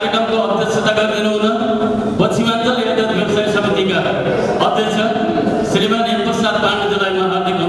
कार्यक्रमको अध्यक्षता गर्दै रहन पश्चिमाञ्चल यातायात व्यवसाय समितिका अध्यक्ष श्रीमान एम प्रसाद पाण्डेज्यूलाई म हार्दिक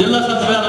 ಜಿಲ್ಲಾ ಸಚಿವ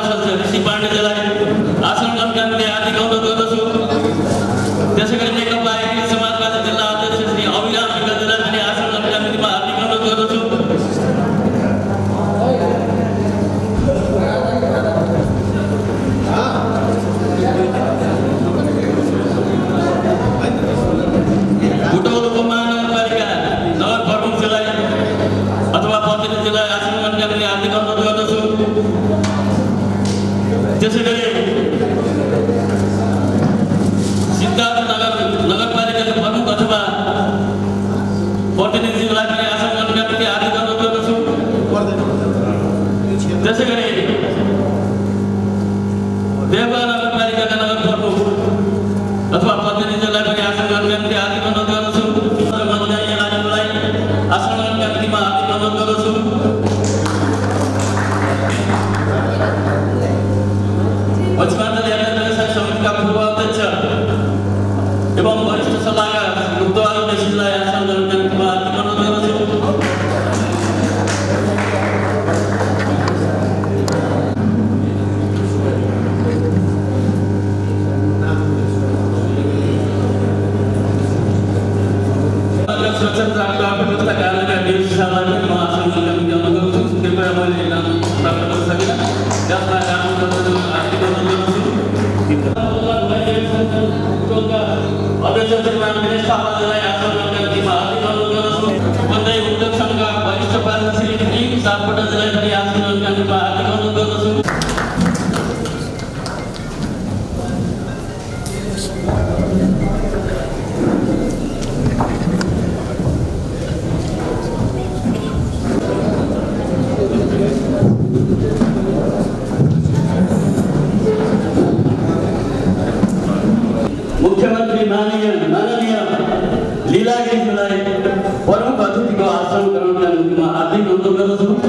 menerima adik untuk kata semua.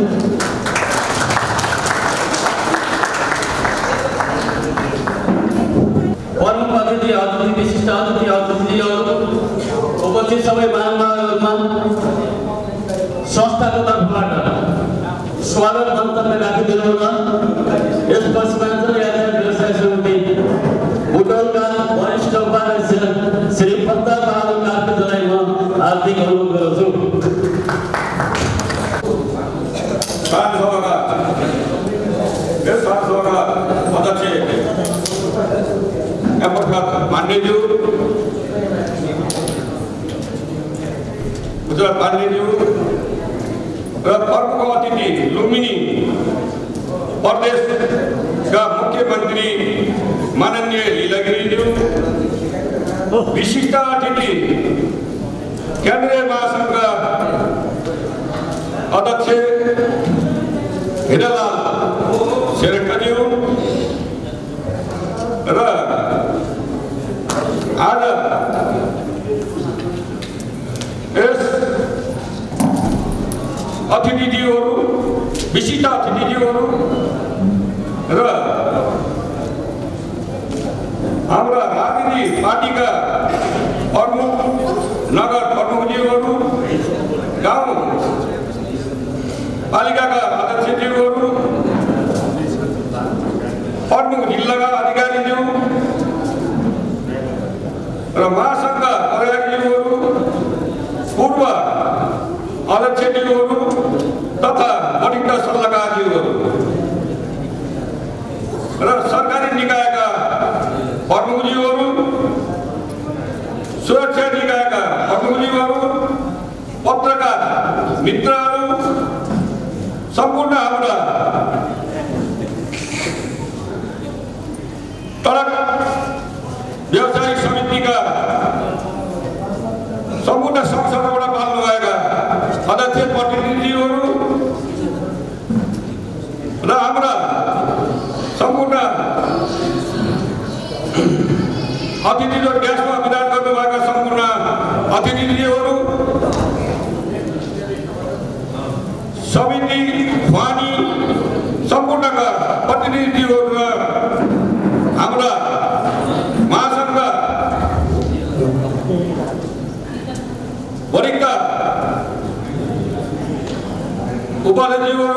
परम अतिथि अतिथि विशिष्ट अतिथि अतिथिहरू उपस्थित सबै महानुभावहरूमा संस्थाको तर्फबाट स्वागत अन्तरमा राखिदिनु हुन बाल्यदेव र अर्को अतिथि लुम्बिनी प्रदेशका मुख्यमन्त्री माननीय लिला गिरिज्यू विशिष्ट अतिथि केन्द्रीय महासङ्घका अध्यक्ष हिरालाल शेरकज्यू र आज अतिथिज्यूहरू विशिष्ट अतिथिज्यूहरू र हाम्रा राजनीति पार्टीका प्रमुख नगर प्रमुखज्यूहरू गाउँ पालिकाका अध्यक्षज्यूहरू प्रमुख जिल्लाका अधिकारीज्यू र महासङ्घका प्रधानज्यूहरू पूर्व तथा वरिष्ठ सल्लाहकारज्यूहरू र सरकारी निकायका प्रमुखज्यूहरू सुरक्षा निकायका प्रमुखज्यूहरू पत्रकार मित्रहरू सम्पूर्ण हाम्रा सडक व्यवसायिक समितिका सम्पूर्ण संसदबाट पाल्नुभएका अध्यक्ष प्रतिनिधिहरू र हाम्रा सम्पूर्ण अतिथि र ग्यासमा विधान गर्नुभएका सम्पूर्ण अतिथिहरू समिति फानी सम्पूर्णका प्रतिनिधिहरू र हाम्रा महासङ्घ वरिष्ठ उपाध्यक्षहरू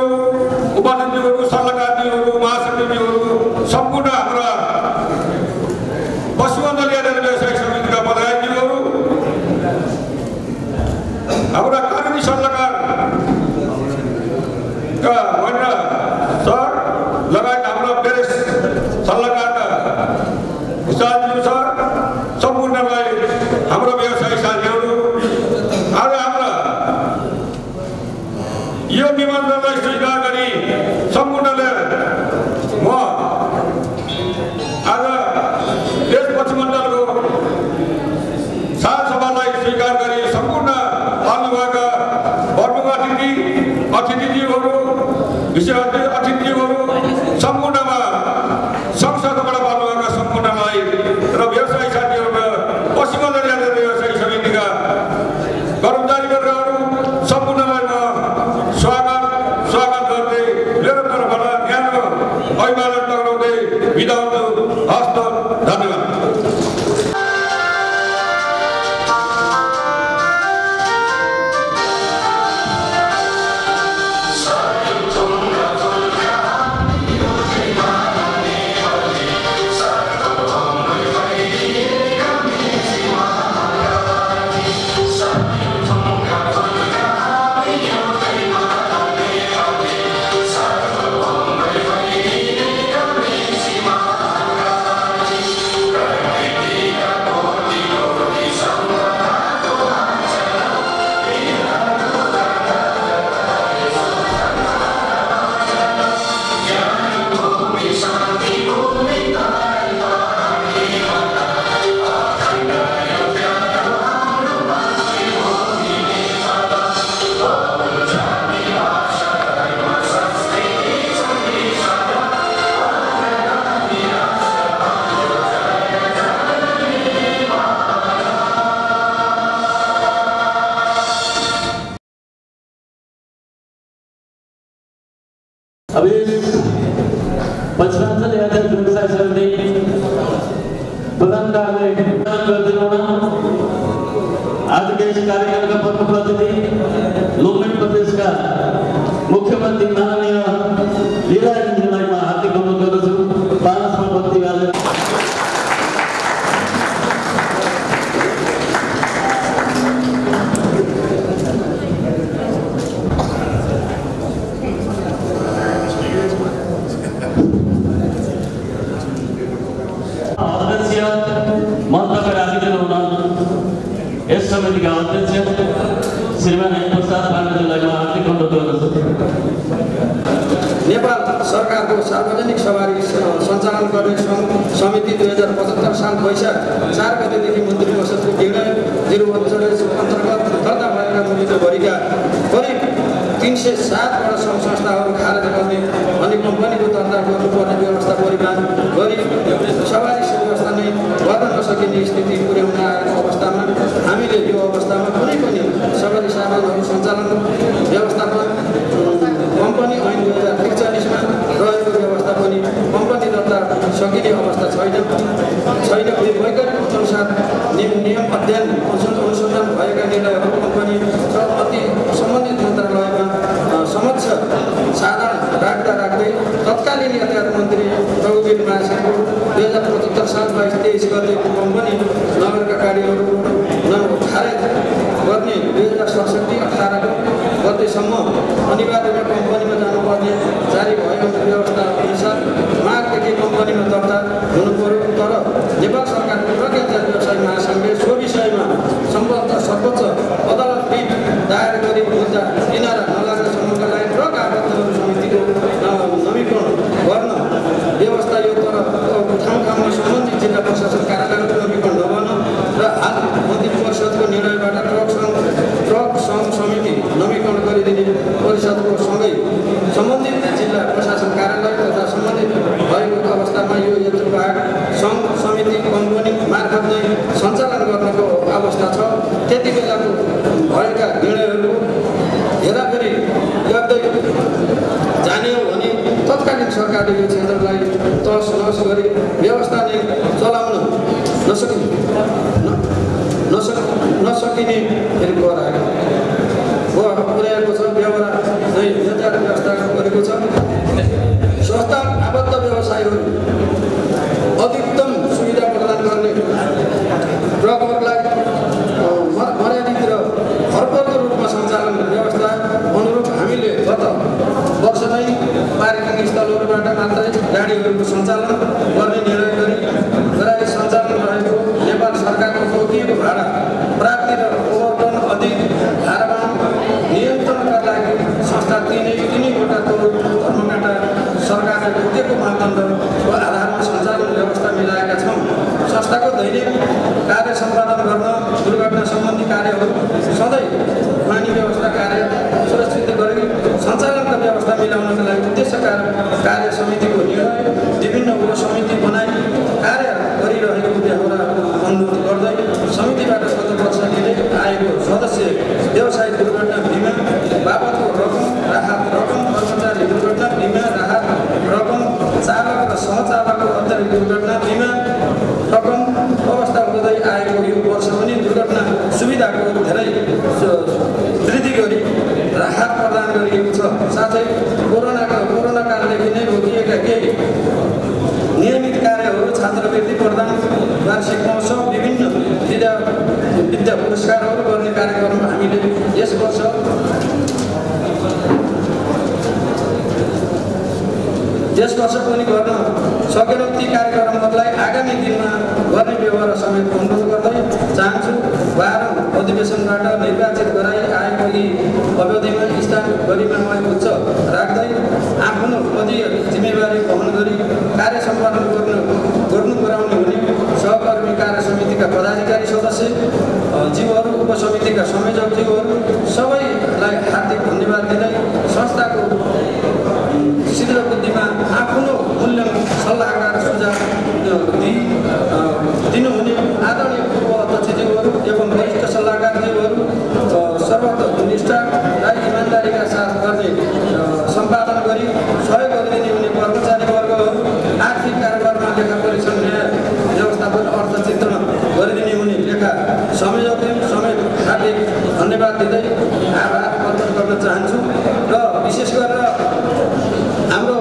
मन्त्री रघुवीर महासेनको दुई हजार पचहत्तर साल बाइस तेइस गतेको कम्पनी नगरका कार्यहरू खारेज गर्ने दुई हजार सडसठी अठारको गतेसम्म अनिवार्य कम्पनीमा जानुपर्ने जारी भएको व्यवस्था अनुसार माघदेखि कम्पनीमा दर्ता हुनु पर्यो तर नेपाल सरकारको प्रज्ञा व्यवसाय महासङ्घले सो विषयमा सम्बद्ध सर्वोच्च अदालत दायर गरी मुद्दा किनारा नलाग्नेसम्मका लागि ट्रक आबद्धहरू समितिको न- नवीकरण गर्न व्यवस्था यो तर ठाउँ ठाउँमा सम्बन्धित जिल्ला प्रशासन कार्यालयको नवीकरण नगर्न र हाल मन्त्री परिषदको निर्णयबाट ट्रक सङ्घ ट्रक सङ्घ समिति नवीकरण गरिदिने परिषदको सँगै सम्बन्धित जिल्ला प्रशासन कार्यालय तथा सम्बन्धित भएको अवस्थामा यो यन्त्रवाहक सङ्घ समिति कम्पनी मार्फत नै सञ्चालन गर्नको अवस्था छ त्यति बेलाको भएका निर्णयहरू हेराफेरि गर्दै जाने हो भने तत्कालीन सरकारले यो क्षेत्रलाई तहस नहस गरी व्यवस्था नै चलाउन नसकिने न- नसक नसकिने फेरि गराएको हो पुर्याएको छ व्यवहार नै यातायात व्यवस्था गरेको छ संस्था आबद्ध व्यवसायहरू अधिकतम सुविधा प्रदान गर्ने ट्रकहरूलाई अ, म- मर्यादित र फरफरको रूपमा सञ्चालन व्यवस्था अनुरूप हामीले गत वर्ष नै पार्किङ स्थलहरूबाट मात्रै गाडीहरूको सञ्चालन गर्ने निर्णय गरी गराई सञ्चालन रहेको नेपाल सरकारको तोकिएको भाडा प्राप्ति र ओभरटर्न अधिक भारवान नियन्त्रणका लागि संस्था तिनै तिनैवटा करोड धर्मकाटा सरकारले तोकेको मापदण्डको आधारमा सञ्चालन व्यवस्था मिलाएका छौँ संस्थाको दैनिक कार्य सम्पादन गर्न दुर्घटना सम्बन्धी कार्यहरू सधैँ ढुवानी व्यवस्था कार्य सुरक्षित गरी सञ्चालनका व्यवस्था मिलाउनका लागि उद्देश्य कार्य कार्य समितिको निर्णय विभिन्न उपसमिति बनाई कार्य गरिरहेको बेहोरा अनुरोध गर्दै समितिबाट गत वर्ष दिँदै आएको सदस्य व्यवसाय दुर्घटना बिमा बाबतको रकम राहत रकम कर्मचारी दुर्घटना बिमा राहत रकम चालक र सहचालकको अन्तरिक दुर्घटना बिमा रकम अवस्था हुँदै आएको यो वर्ष पनि दुर्घटना सुविधाको धेरै स- वृद्धि गरी राहत प्रदान गरिएको छ साथै कोरोनाको कोरोना कालदेखि नै रोकिएका केही नियमित कार्यहरू छात्रवृत्ति प्रदान वार्षिक महोत्सव विभिन्न विद्या विद्या पुरस्कारहरू गर्ने कार्यक्रम हामीले यस वर्ष वर्ष पनि गर्न सकेनौँ ती कार्यक्रमहरूलाई आगामी दिनमा गर्ने व्यवहार समेत अनुरोध गर्दै चाहन्छु बाह्र अधिवेशनबाट निर्वाचित गराइ आएको यी अवधिमा स्थान गरिमामय उच्च राख्दै आफ्नो पदीय जिम्मेवारी वहन गरी कार्य सम्पादन गर्नु गर्नु गराउने हुने सहकर्मी कार्य समितिका पदाधिकारी सदस्य जीवहरू उपसमितिका संयोजक जीवहरू सबैलाई हार्दिक धन्यवाद दिँदै संस्थाको शीघ्र बुद्धिमा आफ्नो मूल्य सल्लाहकार सुझाव दिई अ, दिनुहुने आदरणीय पूर्व अध्यक्षज्यूहरू एवं वरिष्ठ सल्लाहकारज्यूहरू सर्वत्र निष्ठालाई इमान्दारीका साथ गर्ने सम्पादन गरी सहयोग गरिदिने हुने कर्मचारी वर्गहरू आर्थिक कारोबारमा लेखा परीक्षण न्याय व्यवस्थापन अर्थचित्रण गरिदिने हुने लेखा संयोजक समेत हार्दिक धन्यवाद दिँदै आभार प्रकट गर्न चाहन्छु र विशेष गरेर हाम्रो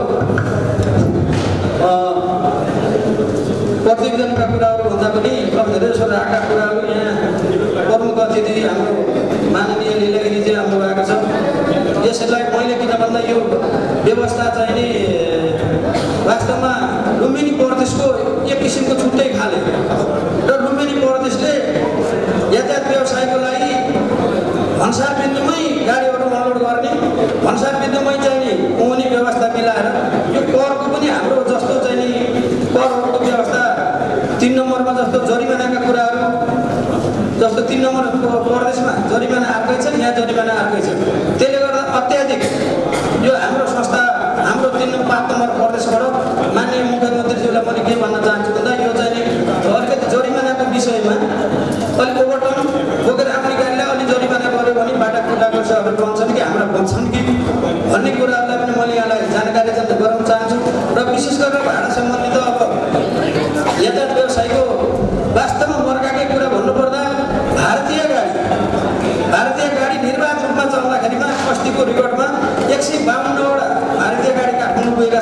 प्रतिवेदनका कुराहरू भन्दा पनि धेरै राखेका कुराहरू अतिथि हाम्रो माननीय लिलागिरीजी आउनु भएको छ यसलाई मैले किन भन्दा यो व्यवस्था चाहिँ नि वास्तवमा लुम्बिनी प्रदेशको एक किसिमको छुट्टै खाले र लुम्बिनी प्रदेशले यातायात व्यवसायको लागि भन्सार बिन्दुमै गाडीहरू अनलोड गर्ने भन्सार बिन्दुमै चाहिँ नि पाउने व्यवस्था मिलाएर यो करको पनि हाम्रो जस्तो चाहिँ नि करहरूको व्यवस्था तिन नम्बरमा जस्तो जरिमानाका कुराहरू जस्तो तिन नम्बर niat tu kena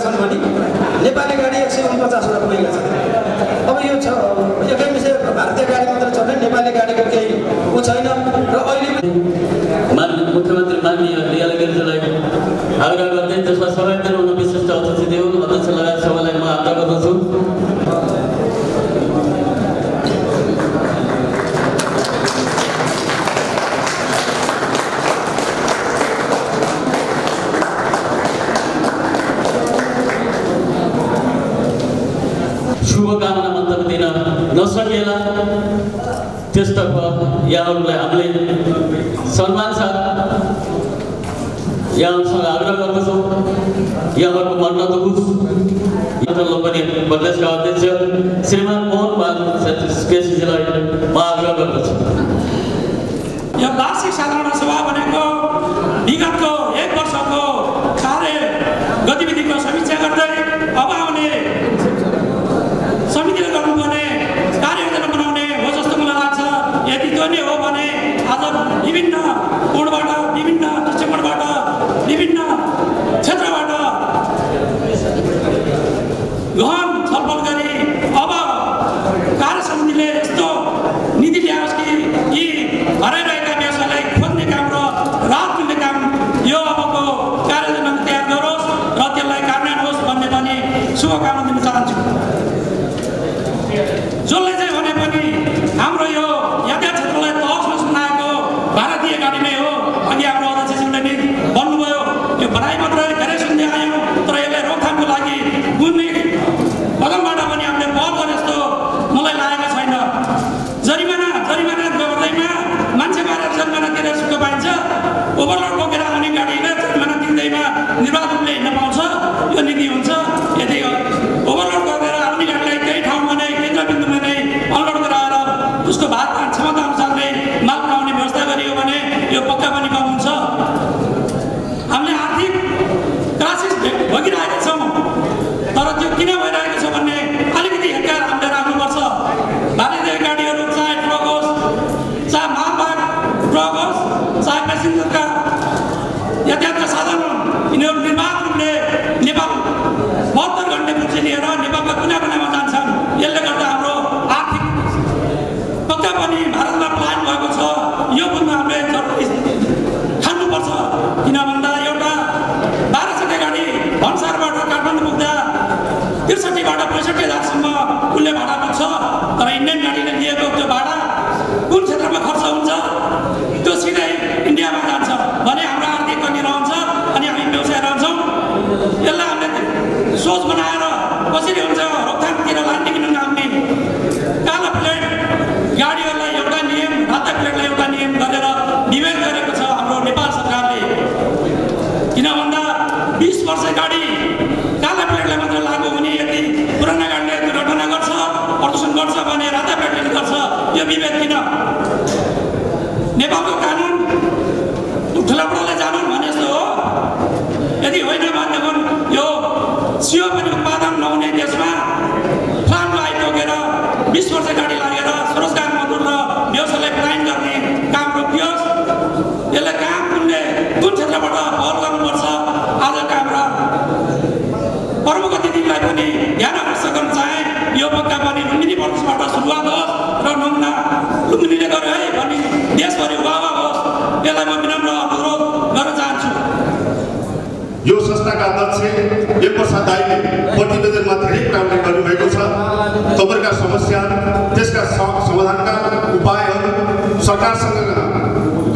छन् भने नेपाली गाडी एक सय उनपचासवटा पुगेका छन्। अब यो छ एकै विषय भारतीय गाडी मात्र भने नेपाली गाडीको केही ऊ छैन। र अहिले पनि मुख्यमन्त्री माननीय रियाल गिरिजालाई आग्रह गर्दै त्यसलाई सबैतिर दिन विशिष्ट अतिथि दिउन् अध्यक्ष लगायत सबैलाई म आग्रह गर्दछु। त्यसतर्फ यहाँहरूलाई हामीले सम्मान साथ यहाँहरूसँग आग्रह गर्दछौँ। यहाँहरूको मन नदुखोस् यहाँहरूलाई पनि प्रदेशका अध्यक्ष श्रीमान मोहन बहादुर केसीजीलाई म आग्रह गर्दछु। यो वार्षिक साधारण सभा भनेको विगतको एक वर्षको कार्य गतिविधिको प्रथाबाट सुरुवात होस् र नमुना लुम्बिनीले गर्यो है भन्ने देशभरि वाह होस् यसलाई म विनम्र अनुरोध गर्न चाहन्छु। यो संस्थाका अध्यक्ष एक वर्ष दाईले प्रतिवेदनमा धेरै कुराहरूले गर्नुभएको छ। तपाईँका समस्या त्यसका समाधानका उपायहरू सरकारसँग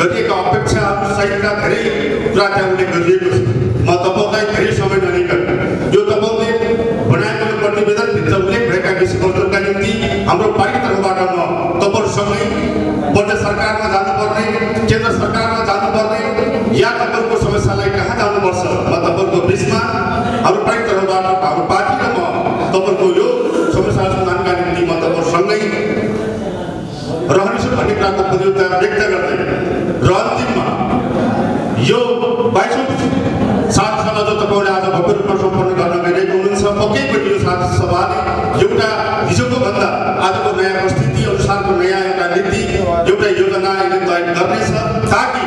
गरिएका अपेक्षा सहितका धेरै कुरा त्यहाँ उल्लेख गरिएको छ। म तपाईँलाई धेरै समय नलिकन यो तपाईँले बनाएको प्रतिवेदनभित्र उल्लेख भएका विषयहरू हाम्रो पारितहरूबाट म तपाईँहरूसँगै प्रदेश सरकारमा जानुपर्ने केन्द्र सरकारमा जानुपर्ने या तपाईँहरूको समस्यालाई कहाँ जानुपर्छ म तपाईँहरूको बिचमा हाम्रो पारितहरूबाट हाम्रो पार्टी र म तपाईँहरूको यो समस्या समाधानका निम्ति म तपाईँहरूसँगै रहनेछु भन्ने कुराको प्रतियोगिता व्यक्त गर्दै र अन्तिममा यो बाइसौँ साथ सभा जो तपाईँले आज भव्य रूपमा सम्पन्न गर्न गइरहेको हुनुहुन्छ पक्कै पनि यो साथ सभाले एउटा हिजोको भन्दा आजको नयाँ परिस्थिति अनुसारको नयाँ एउटा नीति एउटा योजना यसले तय गर्नेछ। ताकि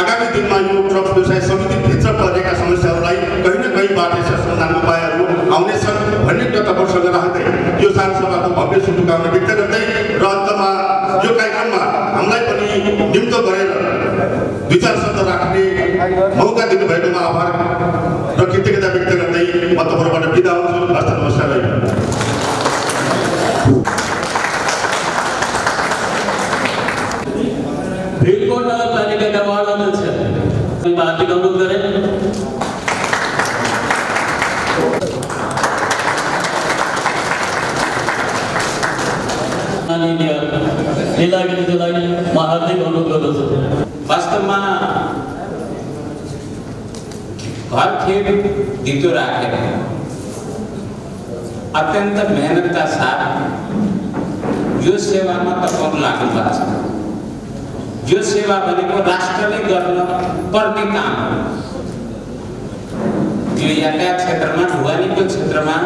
आगामी दिनमा यो ड्रग्स व्यवसाय समितिभित्र परेका समस्याहरूलाई कहीँ न कहीँबाट समाधान उपायहरू आउनेछन् भन्ने कुरा तपाईँहरूसँग राख्दै यो साथ सभाको भव्य शुभकामना व्यक्त गर्दै र अन्तमा यो कार्यक्रममा हामीलाई पनि नियुक्त गरेर विचार सत्ता राख्ने मौका दिनुभएकोमा आभार र कृतज्ञता व्यक्त गर्दै म तपाईँहरूबाट बिदा हुन्छु हस्त नमस्कार ভীমকোট নগরপালিকা অ্যাওয়ার্ড আনেছে পার্টি গ্রহণ করেন লীলাগিরি জেলাগিরি মা হার্দিক অনুরোধ করছে हार्दिक अनुरोध गर्दछु वास्तवमा घर खेत धितो राखेर अत्यन्त मेहनतका साथ यो सेवामा तपाईँहरू लाग्नु भएको छ यो सेवा भनेको राष्ट्रले गर्न पर्ने काम हो। यो यातायात क्षेत्रमा ढुवानीको क्षेत्रमा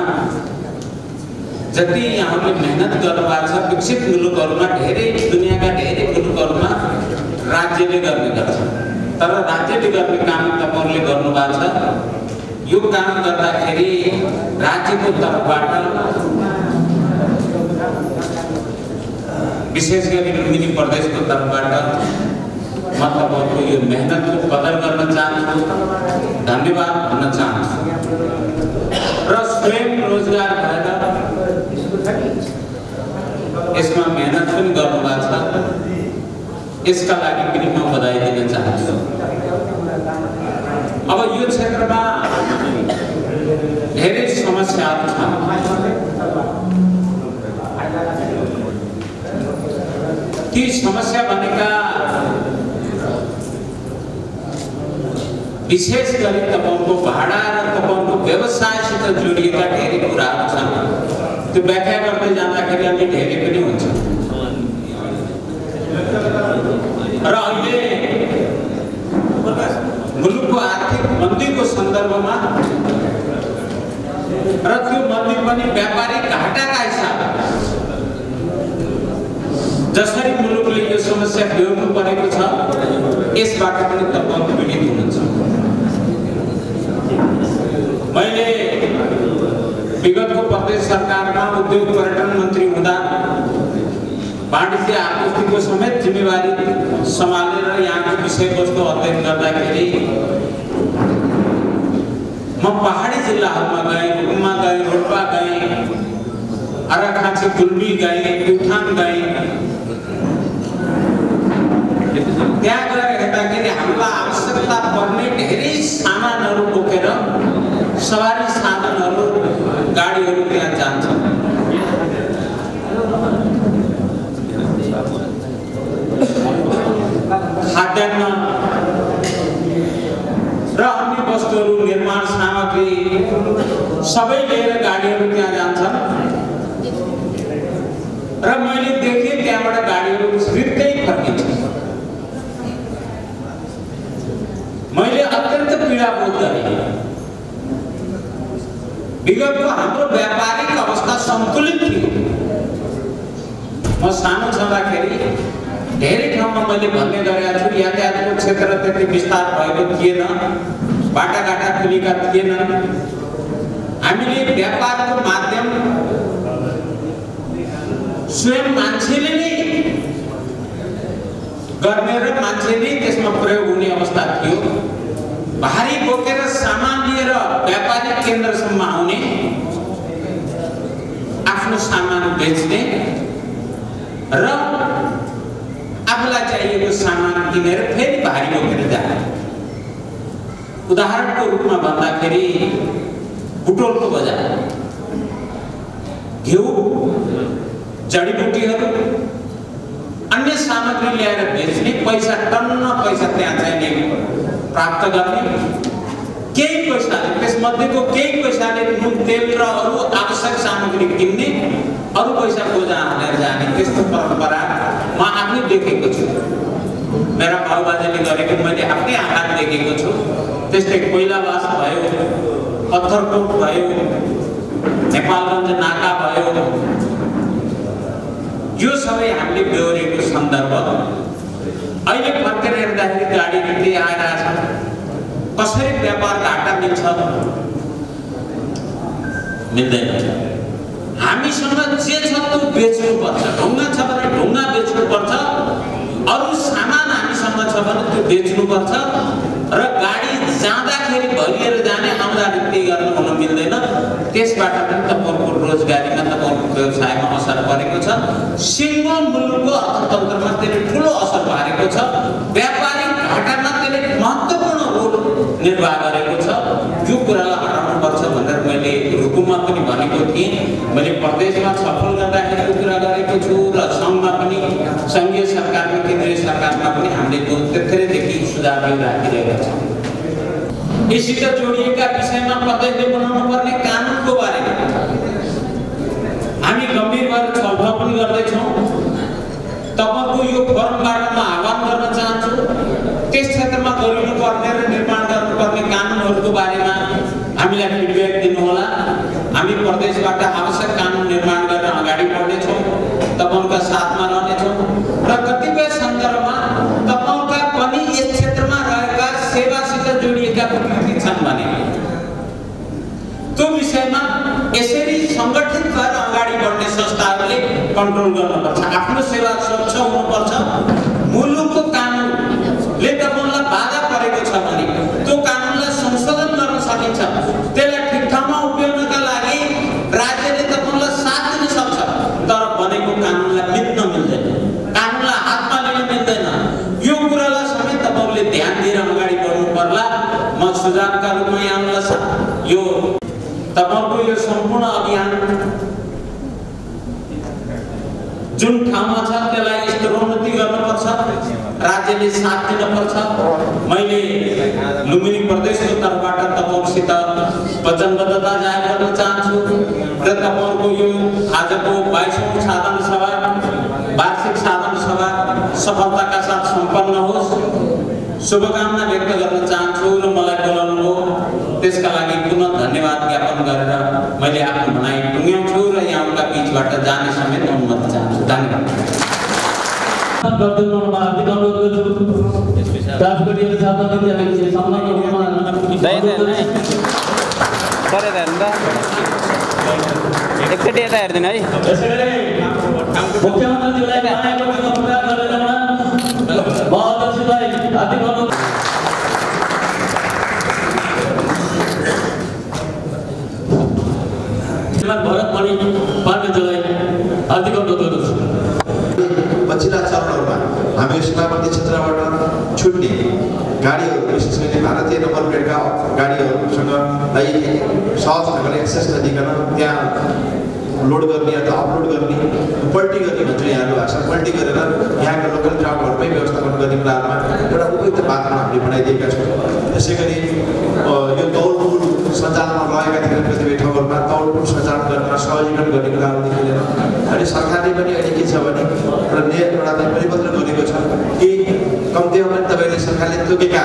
जति यहाँहरूले मेहनत गर्नुभएको छ विकसित मुलुकहरूमा धेरै दुनियाँका धेरै मुलुकहरूमा राज्यले गर्ने गर्छ। तर राज्यले गर्ने काम तपाईँहरूले गर्नुभएको छ। यो काम गर्दाखेरि राज्यको तर्फबाट विशेष गरी लुम्बिनी प्रदेशको तर्फबाट म तपाईँहरूको यो मेहनतको कदर गर्न चाहन्छु धन्यवाद भन्न चाहन्छु। र स्वयं रोजगार भएर यसमा मेहनत पनि गर्नुभएको छ यसका लागि पनि म बधाई दिन चाहन्छु अब यो क्षेत्रमा धेरै समस्याहरू छन् ती समस्या भनेका विशेष गरी तपाईँको भाडा र तपाईँको व्यवसायसित जोडिएका धेरै कुराहरू छन् त्यो व्याख्या गर्दै जाँदाखेरि अलि धेरै पनि हुन्छ। र अहिले मुलुकको आर्थिक मन्दीको सन्दर्भमा र त्यो मन्दी पनि व्यापारिक घाटाका हिसाब जसरी मुलुकले यो समस्या बेहोर्नु परेको छ यसबाट पनि तपाईँ पीडित हुनुहुन्छ। मैले सरकारमा उद्योग पर्यटन मन्त्री हुँदा वाणिज्य आपूर्तिको समेत जिम्मेवारी सम्हालेर यहाँको विषयवस्तु अध्ययन गर्दाखेरि म पहाडी जिल्लाहरूमा गएँ रुकुममा गएँ रोल्पा गएँ आराखाँची गुल्मी गएँ प्युठान गएँ त्यहाँ गएर हेर्दाखेरि हामीलाई आवश्यकता पर्ने धेरै सामानहरू बोकेर सवारी साधनहरू गाडीहरू त्यहाँ जान्छ। खाद्यान्न र अन्य वस्तुहरू निर्माण सामग्री सबै लिएर गाडीहरू त्यहाँ जान्छन् र मैले देखेँ त्यहाँबाट गाडीहरू छिर्कै फर्किन्छ। मैले अत्यन्त पीडा बोध गरेँ विगतको हाम्रो व्यापारिक अवस्था सन्तुलित थियो म सानो छँदाखेरि धेरै ठाउँमा मैले भन्ने गरेका छु यातायातको क्षेत्र त्यति विस्तार भएको थिएन बाटाघाटा खुलेका थिएनन् हामीले व्यापारको माध्यम स्वयं मान्छेले नै गर्ने र मान्छेले त्यसमा प्रयोग हुने अवस्था थियो भारी बोकेर सामान लिएर व्यापारिक केन्द्रसम्म आउने आफ्नो सामान बेच्ने र आफूलाई चाहिएको सामान किनेर फेरि भारी बोकेर जाने। उदाहरणको रूपमा भन्दाखेरि बुटोलको बजार। घिउ जडीबुटीहरू अन्य सामग्री ल्याएर बेच्ने पैसा टन्न पैसा त्यहाँ चाहिने प्राप्त गर्ने केही पैसाले त्यसमध्येको केही पैसाले नुन तेल र अरू आवश्यक सामग्री किन्ने अरू पैसा बोजा हालेर जाने त्यस्तो परम्परा म आफै देखेको छु। मेरा बाबुबाजेले गरेको मैले आफ्नै आँखाले देखेको छु। त्यस्तै कोइलावास भयो पत्थरकोट भयो नेपालगञ्ज नाका भयो। यो सबै हामीले बेहोरेको सन्दर्भ। अहिले फर्केर हेर्दाखेरि गाडी आइरहेछ कसरी व्यापार घाटा मिल्छ? मिल्दैन। हामीसँग जे छ त्यो बेच्नुपर्छ। ढुङ्गा छ भने ढुङ्गा बेच्नुपर्छ। अरू सामान हामीसँग छ भने त्यो बेच्नुपर्छ। र गाडी जाँदाखेरि भरिएर जाने आउँदा त्यही गर्न हुन मिल्दैन। त्यसबाट पनि तपाईँको रोजगारीमा तपाईँको व्यवसायमा असर परेको छ। सिङ्गो मुलुकको अर्थतन्त्रमा त्यसले ठुलो असर पारेको छ व्यापारिक घाटामा त्यसले महत्त्वपूर्ण रोल निर्वाह गरेको छ। यो कुरालाई हटाउनुपर्छ भनेर मैले रुकुममा पनि भनेको थिएँ। मैले प्रदेशमा छलफल गर्दाखेरि यो कुरा गरेको छु र सङ्घमा पनि सङ्घीय सरकारमा केन्द्रीय सरकारमा पनि हामीले त्यो त्यत्तिरैदेखि सुझावहरू राखिरहेका छौँ। यसित जोडिएका विषयमा प्रदेशले बनाउनु पर्ने कानुनको बारेमा हामी गम्भीर भएर छलफल पनि गर्दैछौँ। तपाईँको यो फोरमबाट म आह्वान गर्न चाहन्छु त्यस क्षेत्रमा गरिनुपर्ने र निर्माण गर्नुपर्ने कानुनहरूको बारेमा हामीलाई फिडब्याक दिनुहोला हामी प्रदेशबाट आवश्यक कानुन निर्माण गरेर अगाडि बढ्नेछौँ तपाईँहरूका साथमा रहनेछौँ र कतिपय सन्दर्भमा तपाईँहरूका पनि यस क्षेत्रमा रहेका सेवासित जोडिएका प्रकृति छन् भने त्यो विषयमा यसरी सङ्गठित भएर अगाडि बढ्ने संस्थाहरूले कन्ट्रोल गर्नुपर्छ आफ्नो सेवा स्वच्छ हुनुपर्छ मुलुकको कानुनले तपाईँलाई बाधा परेको छ भने त्यो कानुनलाई संशोधन गर्न सकिन्छ। त्यसलाई ठिक ठाउँमा उभ्याउनका लागि राज्यले तपाईँलाई साथ दिन सक्छ तर बनेको कानुनलाई मिच्न मिल्दैन। कानुनलाई हातमा लिन मिल्दैन। यो कुरालाई समेत तपाईँले ध्यान दिएर अगाडि बढ्नु पर्ला। म सुझावका रूपमा यहाँलाई यो तपाईँको यो सम्पूर्ण अभियान जुन ठाउँमा छ त्यसलाई स्तरोन्नति गर्नुपर्छ राज्यले साथ दिनुपर्छ मैले लुम्बिनी प्रदेशको तर्फबाट तपाईँहरूसित वचनबद्धता जाहेर गर्न चाहन्छु। र तपाईँहरूको यो आजको बाइसौँ साधन सभा वार्षिक साधन सभा सफलताका साथ सम्पन्न होस्। शुभकामना व्यक्त गर्न चाहन्छु र मलाई बोलाउनु हो त्यसका लागि पुनः धन्यवाद ज्ञापन गरेर मैले आफ्नो भनाइ टुङ्ग्याउँछु र यहाँका बिचबाट जाने समेत अनुमति चाहन्छु। धन्यवाद। गर्दै गर्नुमा हार्दिक अनुरोध गर्छु राजकोटीहरू साधन विद्यालय सम्मान एकचोटि यता हेरिदिनु है मुख्यमन्त्रीज्यूलाई क्षेत्रबाट छुट्ने गाडीहरू विशेष गरी भारतीय नम्बर प्लेटका गाडीहरूसँगलाई सहज ढङ्गले एक्सेस नदिकन त्यहाँ लोड गर्ने अथवा अपलोड गर्ने पल्टी गर्ने भन्छ यहाँको भाषा। पल्टी गरेर यहाँका लोकल ग्राउन्डहरूमै व्यवस्थापन गर्ने कुराहरूमा एउटा उपयुक्त वातावरण हामीले बनाइदिएका छौँ। त्यसै गरी यो तौलपुल सञ्चालनमा रहेका थिएन कतिपय ठाउँहरूमा तौलपुल सञ्चालन गर्न सहजीकरण गर्ने कुराहरूदेखि लिएर अहिले सरकारले पनि अहिले के छ भने एउटा ने एउटा परिपत्र गरेको छ कि कम्तीमा पनि तपाईँले सरकारले तोकेका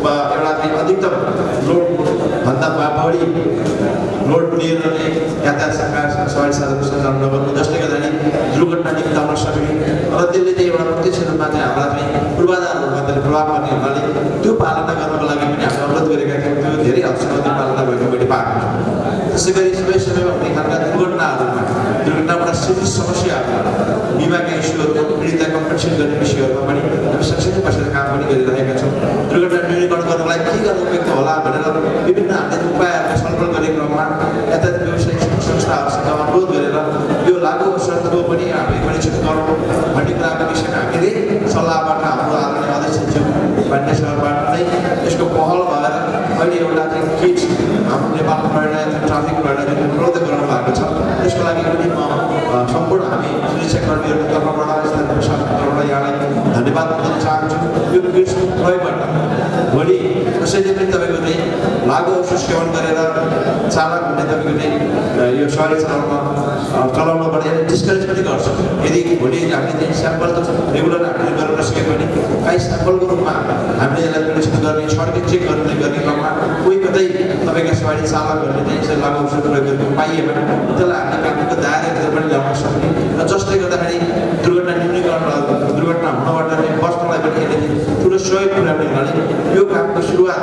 एउटा चाहिँ अधिकतम लोडभन्दा बढी लोड लिएर यातायात सरकार सवारी साधनको सञ्चालन नगर्नु जसले गर्दाखेरि दुर्घटना निम्ताउन सक्ने र त्यसले चाहिँ एउटा रूपमा चाहिँ हाम्रा चाहिँ पूर्वाधारहरूमा त्यसले प्रभाव पर्ने हुनाले त्यो पालना गर्नको लागि पनि हामीले अनुरोध गरेका थियौँ। त्यो धेरै हदसम्म त्यो पालना भएको मैले पाएको छु। त्यसै गरी समय समयमा हुने खालका दुर्घटनाहरूमा दुर्घटनाबाट सिधै समस्याहरू बिमाका इस्युहरू पीडितलाई कम्पेन्सेट गर्ने विषयहरूमा पनि हामी सँगसँगै बसेर काम पनि गरिरहेका छौँ। दुर्घटना न्यूनीकरण गर्नको लागि के गर्नु उपयुक्त होला भनेर विभिन्न हामीले उपायहरूको छलफल गर्ने क्रममा यातायात व्यवसायिक संस्थाहरूसँग अनुरोध गरेर यो लागु शर्तको पनि हामी परीक्षण गरौँ भन्ने कुराको विषयमा हामीले सल्लाहबाट हाम्रो आदरणीय अध्यक्षज्यू पाण्डे सरबाट नै यसको पहल भएर अहिले एउटा चाहिँ किट हाम्रो नेपाल ट्राफिक प्रहरी जुन उपलब्ध गराउनु भएको छ। त्यसको लागि पनि म सम्पूर्ण हामी सुरक्षाकर्मीहरूको तर्फबाट स्थानीय प्रशासनको तर्फबाट यहाँलाई धन्यवाद दिन चाहन्छु। यो किट्सको प्रयोगबाट भोलि कसैले पनि तपाईँको चाहिँ लागु औषध गरेर चालक हुने तपाईँको चाहिँ यो सवारी चलाउन चलाउनबाट यसले डिस्करेज पनि गर्छ यदि भोलि हामीले चाहिँ स्याम्पल त रेगुलर हामीले गर्न नसकेको भने काहीँ स्याम्पलको रूपमा हामीले यसलाई परीक्षण गर्ने छड्के चेक गर्ने गर्ने क्रममा कोही कतै तपाईँका सवारी चालकहरूले चाहिँ यसरी लागु औषध प्रयोग गरेको पाइयो भने त्यसलाई हामीले कानुनको दायराभित्र पनि ल्याउन सक्ने र जसले गर्दाखेरि दुर्घटना न्यूनीकरण दुर्घटना हुनबाट चाहिँ बस्नलाई पनि यसले ठुलो सहयोग पुर्याउने हुनाले यो कामको सुरुवात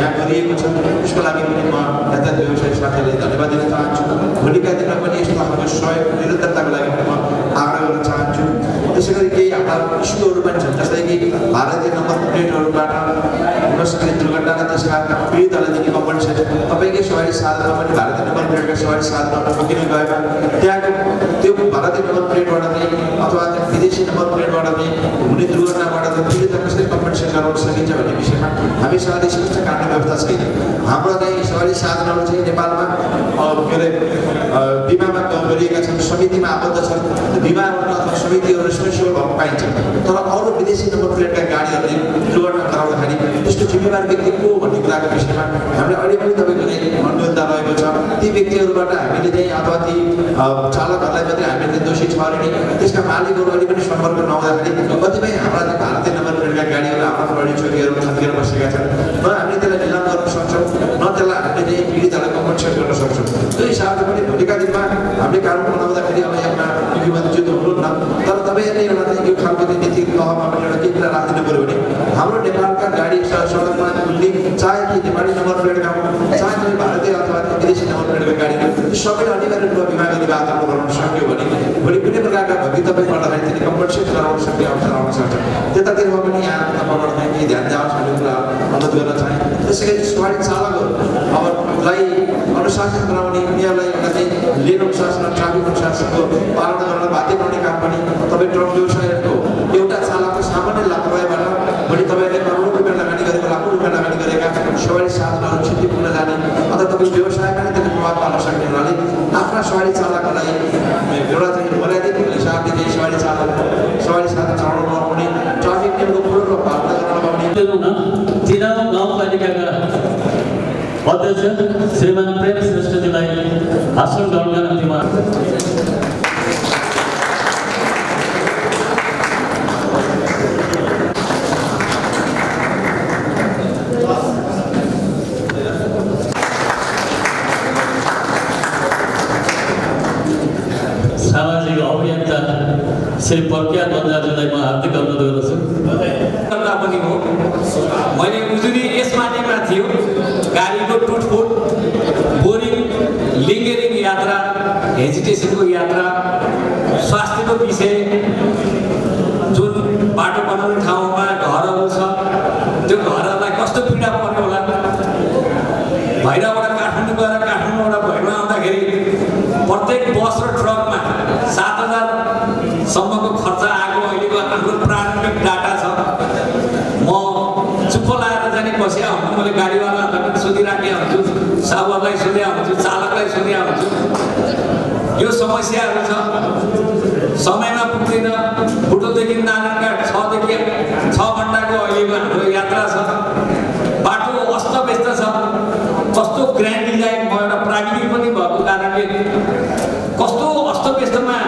यहाँ गरिएको छ। यसको लागि पनि म यातायात व्यवसाय साथीहरूलाई धन्यवाद दिन चाहन्छु। भोलिका दिनमा पनि यस्तो खालको सहयोग निरन्तरताको लागि पनि म आग्रह गर्न चाहन्छु। त्यसै गरी केही हाम्रा इस्युहरू पनि छन् जस्तै कि भारतीय नम्बर प्लेटहरूबाट हुन सक्ने दुर्घटना त्यसका पीडितहरूलाई दिने कम्पनसेसन तपाईँकै सवारी साधनमा पनि भारतीय नम्बर प्लेटका सवारी साधनमा बोकिन गएमा त्यहाँको नम्बर प्लेटबाट चाहिँ अथवा त्यो विदेशी नम्बर प्लेटबाट चाहिँ हुने दुर्घटनाबाट चाहिँ पीडितलाई कसरी कम्पनसेट गराउन सकिन्छ भन्ने विषयमा हामी सवारी स्पष्ट काट्ने व्यवस्था छैन हाम्रो चाहिँ सवारी साधनहरू चाहिँ नेपालमा के अरे बिमामा गरिएका छन् समितिमा आबद्ध छन् बिमाहरू अथवा समितिहरू रेस्पोन्सिबल भएको पाइन्छ तर अरू विदेशी नम्बर प्लेटका गाडीहरूले दुर्घटना गराउँदाखेरि त्यसको जिम्मेवार व्यक्ति को भन्ने कुराको विषयमा हामीले अहिले पनि तपाईँको चाहिँ अनुरोधता रहेको छ ती व्यक्तिहरूबाट हामीले चाहिँ अथवा ती चालकहरूलाई मात्रै हामीले दोषी छ अरे नि त्यसका मालिकहरू अहिले पनि सम्पर्क नहुँदाखेरि कतिपय हाम्रा भारतीय नम्बर प्लेटका गाडीहरू आफ्ना प्रहरी चौकीहरू थन्किएर बसेका छन् न हामीले त्यसलाई निलाम गर्न सक्छौँ न त्यसलाई हामीले पीडितहरूलाई कम्पनसेट गर्न सक्छौँ त्यो हिसाबले पनि भोलिका दिनमा हामीले कानुन बनाउँदाखेरि अब एउटा मुख्यमन्त्री त हुनुहुन्न तर तपाईँहरूले एउटा यो खालको नीति तहमा पनि एउटा के कुरा राखिदिनु पऱ्यो भने हाम्रो नेपालका गाडी सडकमा चाहे कि नेपाली नम्बर प्लेटका हुन् चाहे चाहिँ भारतीय अथवा विदेशी नम्बर प्लेटका गाडी हुन् त्यो सबैले अनिवार्य रूपमा बिमा गर्ने वातावरण बनाउन सक्यो भने भोलि कुनै प्रकारका भोलि तपाईँ गर्दाखेरि कम्पनसेट गराउन सक्ने अवसर आउन सक्छ त्यतातिरमा पनि यहाँ तपाईँबाट चाहिँ ध्यान जाओस् भन्ने कुरा अनुरोध गर्न चाहे त्यसै गरी सवारी चालकहरू अबलाई अनुशासन गराउने उनीहरूलाई एउटा चाहिँ लेन अनुशासन ट्राफिक अनुशासनको पालना गर्न बाध्य बनाउने काम पनि तपाईँ ट्रक व्यवसायहरूको एउटा चालकको सामान्य लापरवाहीबाट भोलि तपाईँहरूले करोड रुपियाँ लगानी गरेको लाखौँ रुपियाँ लगानी गरेका सवारी साधनहरू क्षति पुग्न जाने अथवा तपाईँ व्यवसायमा नै त्यसले प्रभाव पार्न सक्ने हुनाले आफ्ना सवारी चालकहरूलाई एउटा चाहिँ मर्यादित हिसाबले चाहिँ सवारी चालक सवारी साधन चलाउन नपाउने ट्राफिक नियमको पूर्ण पालना गर्न नपाउने गाउँपालिकाका अध्यक्ष श्रीमान प्रेम श्रेष्ठजीलाई भाषण गर्नका निम्ति प्रख्यात बन्जाजुलाई म हार्दिक अनुरोध गर्दछु गर्दा पनि हो मैले उजुरी यस माटिमा थियो गाडीको टुटफुट बोरिङ लिङ्गेरिङ यात्रा हेजिटेसनको यात्रा स्वास्थ्यको विषय जुन बाटो बनाउने ठाउँमा घरहरू छ त्यो घरहरूलाई कस्तो पीडा पर्यो होला भैरवबाट काठमाडौँ गएर काठमाडौँबाट भैरव आउँदाखेरि प्रत्येक बस र ट्रकमा सात हजारसम्मको खर्च आएको अहिलेको हाम्रो प्रारम्भिक डाटा छ म चुप्प लाएर जाने बसिया हुन्छु मैले गाडीवालाहरूलाई पनि सोधिराखेका हुन्छु साहुहरूलाई सोधेका हुन्छु चालकलाई सोधेका हुन्छु यो समस्याहरू छ समयमा पुग्दैन बुटोलदेखि नारायणघाट छदेखि छ घन्टाको अहिलेको हाम्रो यात्रा छ बाटो अस्तव्यस्त छ कस्तो ग्रान्ड डिजाइन म एउटा प्राविधिक पनि भएको कारणले कस्तो अस्तव्यस्तमा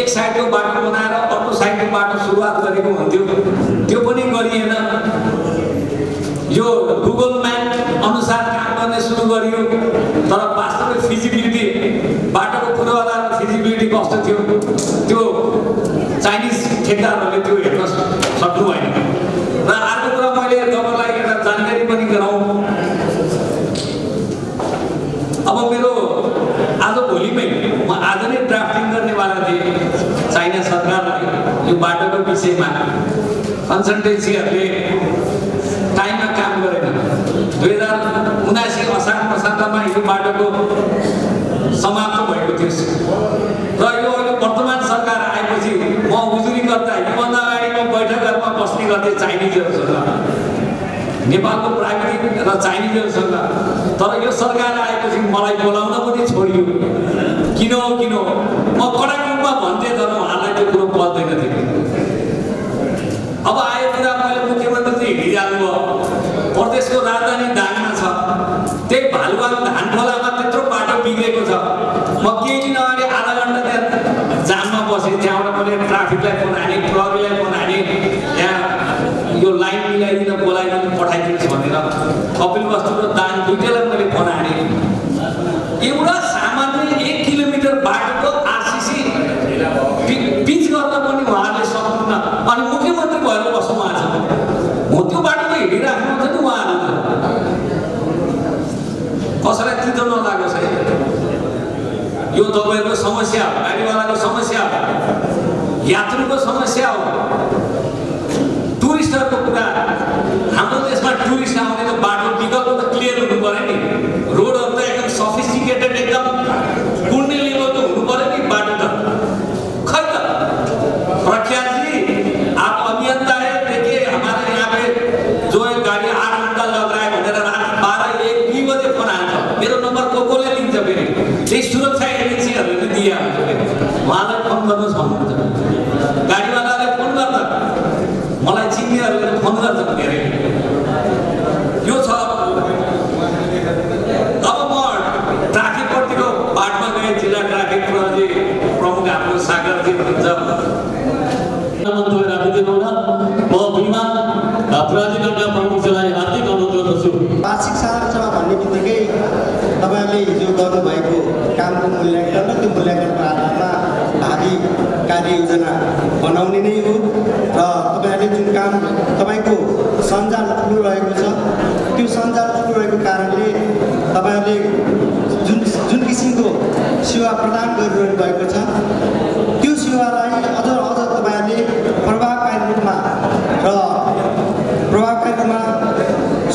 एक साइडको बाटो बनाएर अर्को साइडको बाटो सुरुवात गरेको हुन्थ्यो त्यो पनि गरिएन यो गुगल म्याप अनुसार काम गर्ने सुरु गरियो तर वास्तविक फिजिबिलिटी बाटोको पूर्वाधार फिजिबिलिटी कस्तो थियो त्यो चाइनिज ठेकदारहरूले त्यो हेर्न सक्नु भएन। र अर्को कुरा मैले तपाईँलाई एउटा जानकारी पनि गराउँ। अब मेरो आज भोलिमै म आज नै ड्राफ्टिङ गर्नेवाला थिएँ चाइना सरकारलाई यो बाटोको विषयमा। कन्सल्टेन्सीहरूले टाइममा काम गरेन। दुई हजार उनासी असार मसान्तमा यो बाटोको समाप्त भएको थियो। र यो अहिले वर्तमान सरकार आएपछि म उजुरी गर्दा योभन्दा अगाडि म बैठकहरूमा बस्ने गर्थेँ चाइनिजहरूसँग। नेपालको प्राविधिक र चाइनिजहरूसँग। तर यो सरकार आएपछि मलाई बोलाउन पनि छोडियो। किन हो किन हो? म कडा रूपमा भन्थेँ तर उहाँलाई त्यो कुरो पल्दैन थियो। अब आयो कुरा मैले मुख्यमन्त्री हिँडिजानु भयो सक्दैन बिग्रेको छ। म केही नगरी आधा घन्टा त्यहाँ जाममा बसेँ त्यहाँबाट मैले समस्या गाडीवालाको समस्या यात्रुको समस्या हो।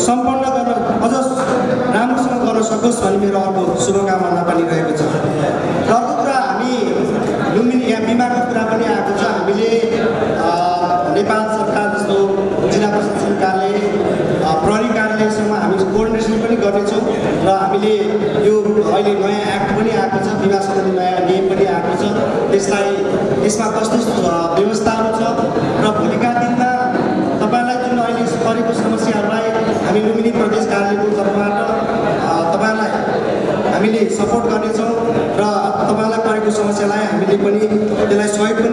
सम्पन्न गर्न अझ राम्रोसँग गर्न सकोस् भन्ने मेरो अर्को शुभकामना पनि रहेको छ। र अर्को कुरा हामी लुम्बिनी यहाँ बिमाको कुरा पनि आएको छ। हामीले नेपाल सरकार जस्तो जिल्ला प्रशासन कार्यालय प्रहरी कार्यालयसँग हामी कोअर्डिनेसन पनि गर्नेछौँ र हामीले यो अहिले नयाँ एक्ट पनि आएको छ विवाह सम्बन्धी नयाँ नियम पनि आएको छ। त्यसलाई यसमा कस्तो व्यवस्था swiper ni, jalan swiper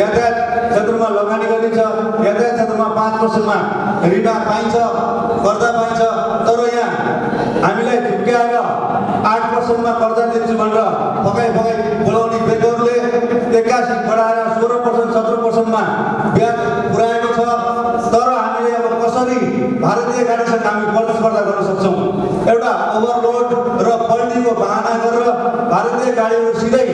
यातायात क्षेत्रमा लगानी गरिन्छ यातायात क्षेत्रमा पाँच पर्सेन्टमा रिटा पाइन्छ कर्जा पाइन्छ तर यहाँ हामीलाई झुक्क्याएर आठ पर्सेन्टमा कर्जा दिन्छु भनेर फकाइ फकाइ बोलाउने व्यक्तिहरूले एक्कासी बढाएर सोह्र पर्सेन्ट सत्र पर्सेन्टमा ब्याज पुऱ्याएको छ। तर हामीले अब कसरी भारतीय गाडीसँग हामी प्रतिस्पर्धा गर्न सक्छौँ? एउटा ओभरलोड र पल्टीको बाहना गरेर भारतीय गाडीहरू सिधै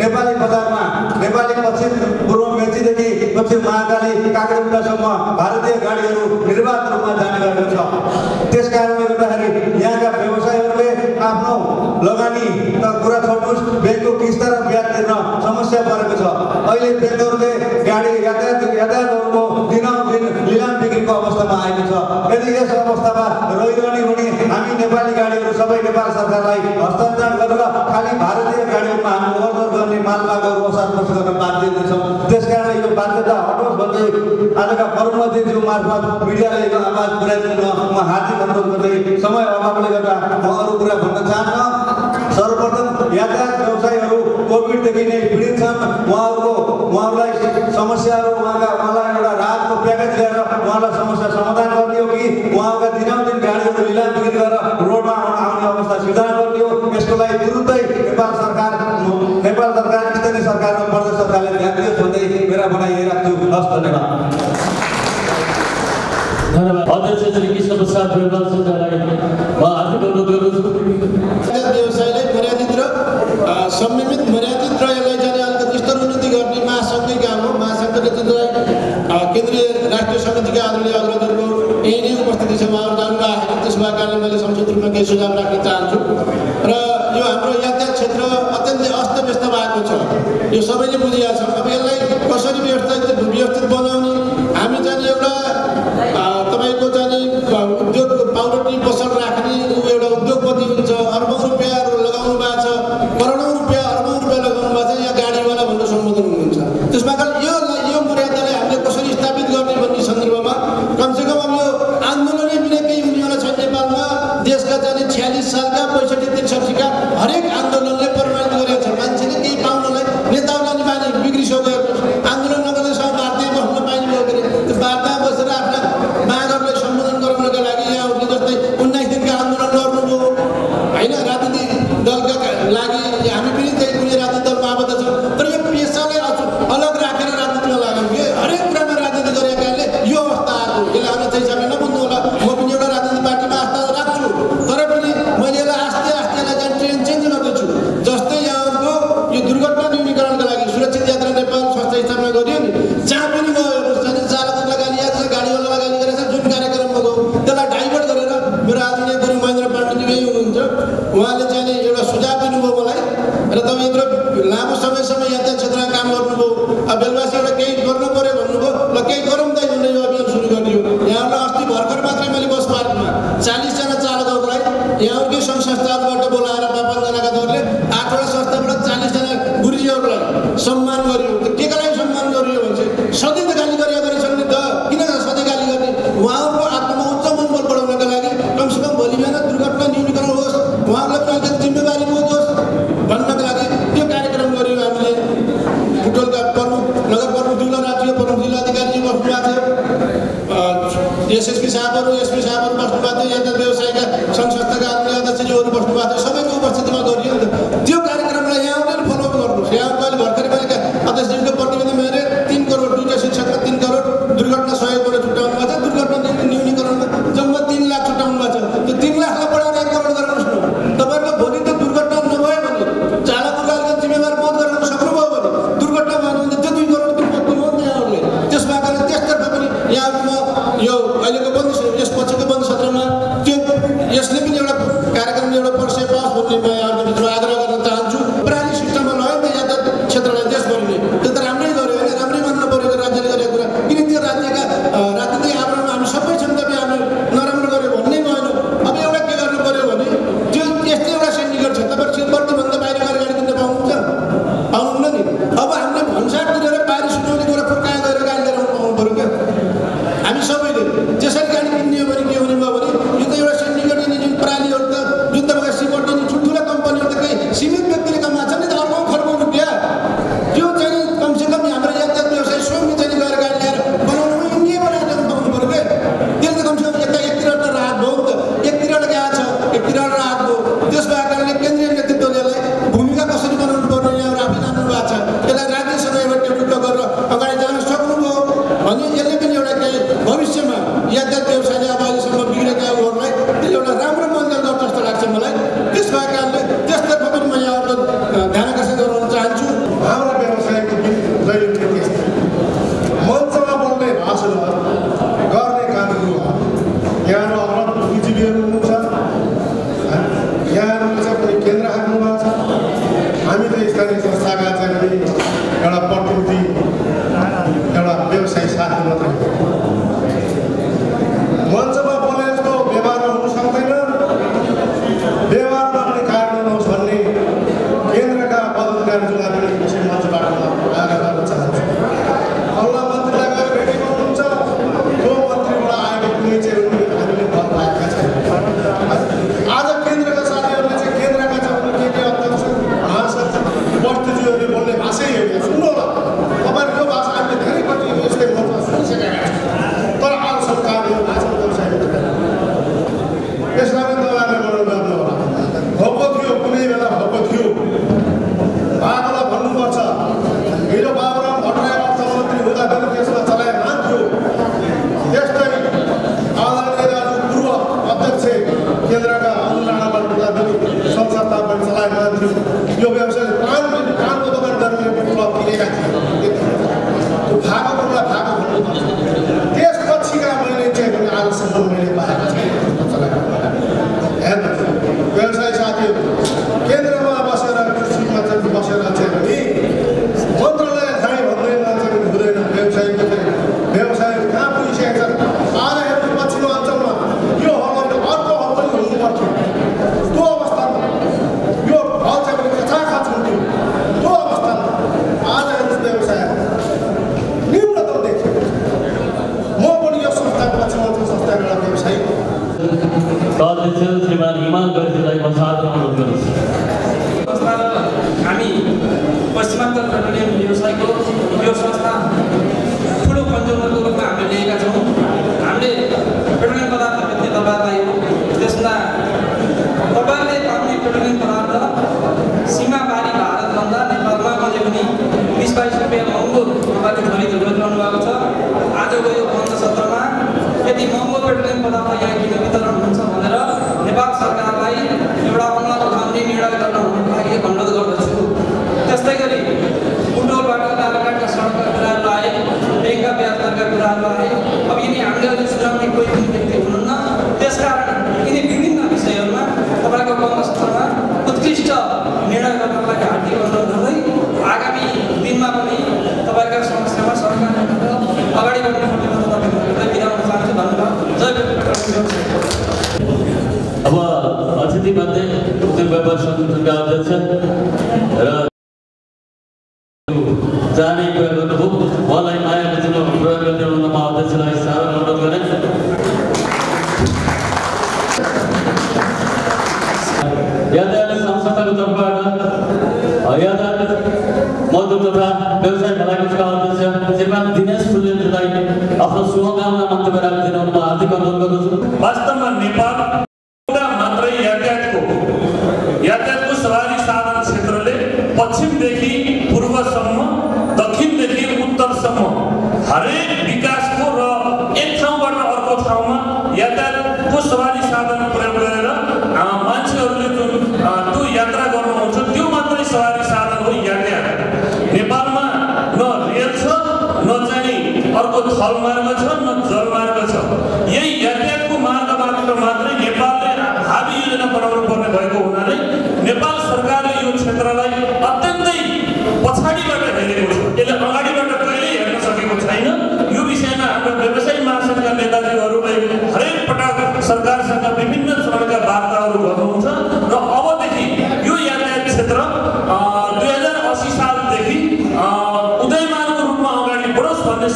नेपाली बजारमा नेपाली पश्चिम पूर्व गतिदेखि पश्चिम महाकाली काँक्रेबुटासम्म भारतीय गाडीहरू निर्वाध रूपमा जाने गर्दछ त्यस कारणले गर्दाखेरि यहाँका व्यवसायहरूले आफ्नो लगानी त कुरा छोड्नुहोस् ब्याङ्कको किस्ता र ब्याज तिर्न समस्या परेको छ अहिले ब्याङ्कहरूले बाटो प्रसाद गर्न बाध्यता छ त्यस कारणले यो बाध्यता हटोस् भन्ने आजका प्रधानमन्त्रीज्यू मार्फत मिडियाले यो आवाज पुर्याइदिनु म हार्दिक अनुरोध गर्दै समय अभावले गर्दा म अरू कुरा भन्न चाहन्न। सर्वप्रथम यातायात व्यवसायीहरू कोभिडदेखि नै पीडित छन्। उहाँहरूको उहाँहरूलाई समस्याहरू उहाँका उहाँलाई एउटा राहतको प्याकेज गरेर उहाँलाई समस्या समाधान गर्ने हो कि? उहाँका दिनौदिन गाडीहरू लिलाम बिक्री गरेर रोडमा प्रदेश सरकारले ध्यान दियो भन्दै मेरा बनाइ राख्छु हस् धन्यवाद धन्यवाद मर्यादित र संयमित मर्यादित र यसलाई जाने अलिकति स्तर उन्नति गर्ने महासङ्घकै काम हो महासङ्घको नेतृत्वलाई केन्द्रीय राष्ट्रिय समितिका आदरणीय अग्रजहरूको यही नै उपस्थिति छ उहाँहरू जानु राखेको त्यसमा कारणले मैले संसद रूपमा केही सुझाव राख्न चाहन्छु Olha,